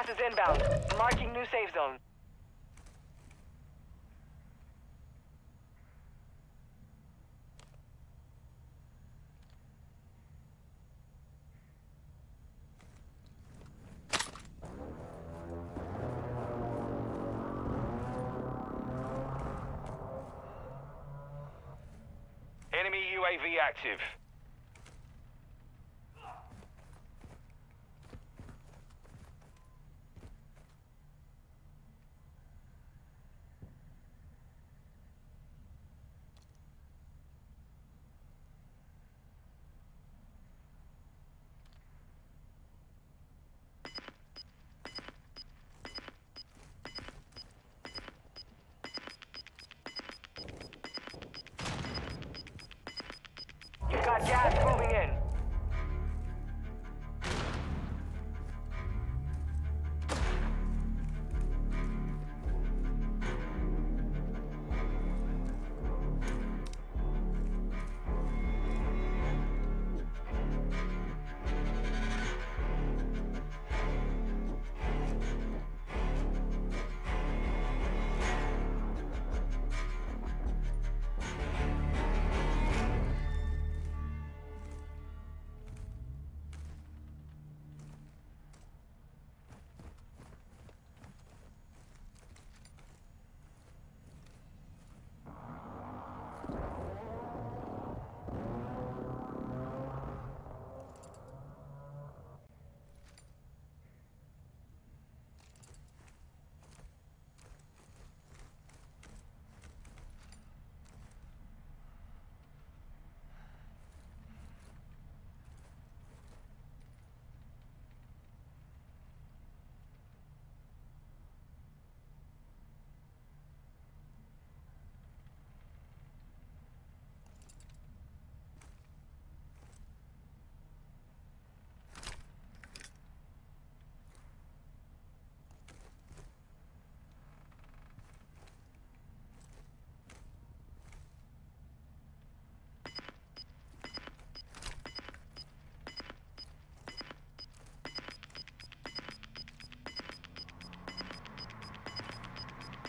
Gas is inbound. Marking new safe zone. Enemy UAV active.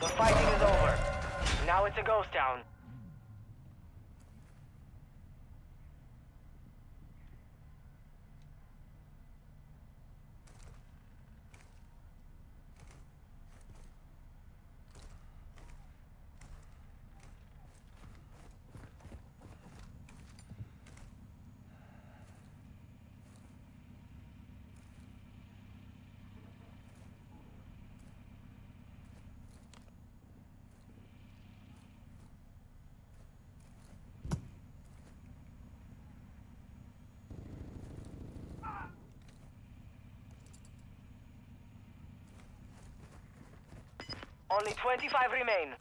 The fighting is over. Now it's a ghost town. Only 25 remain.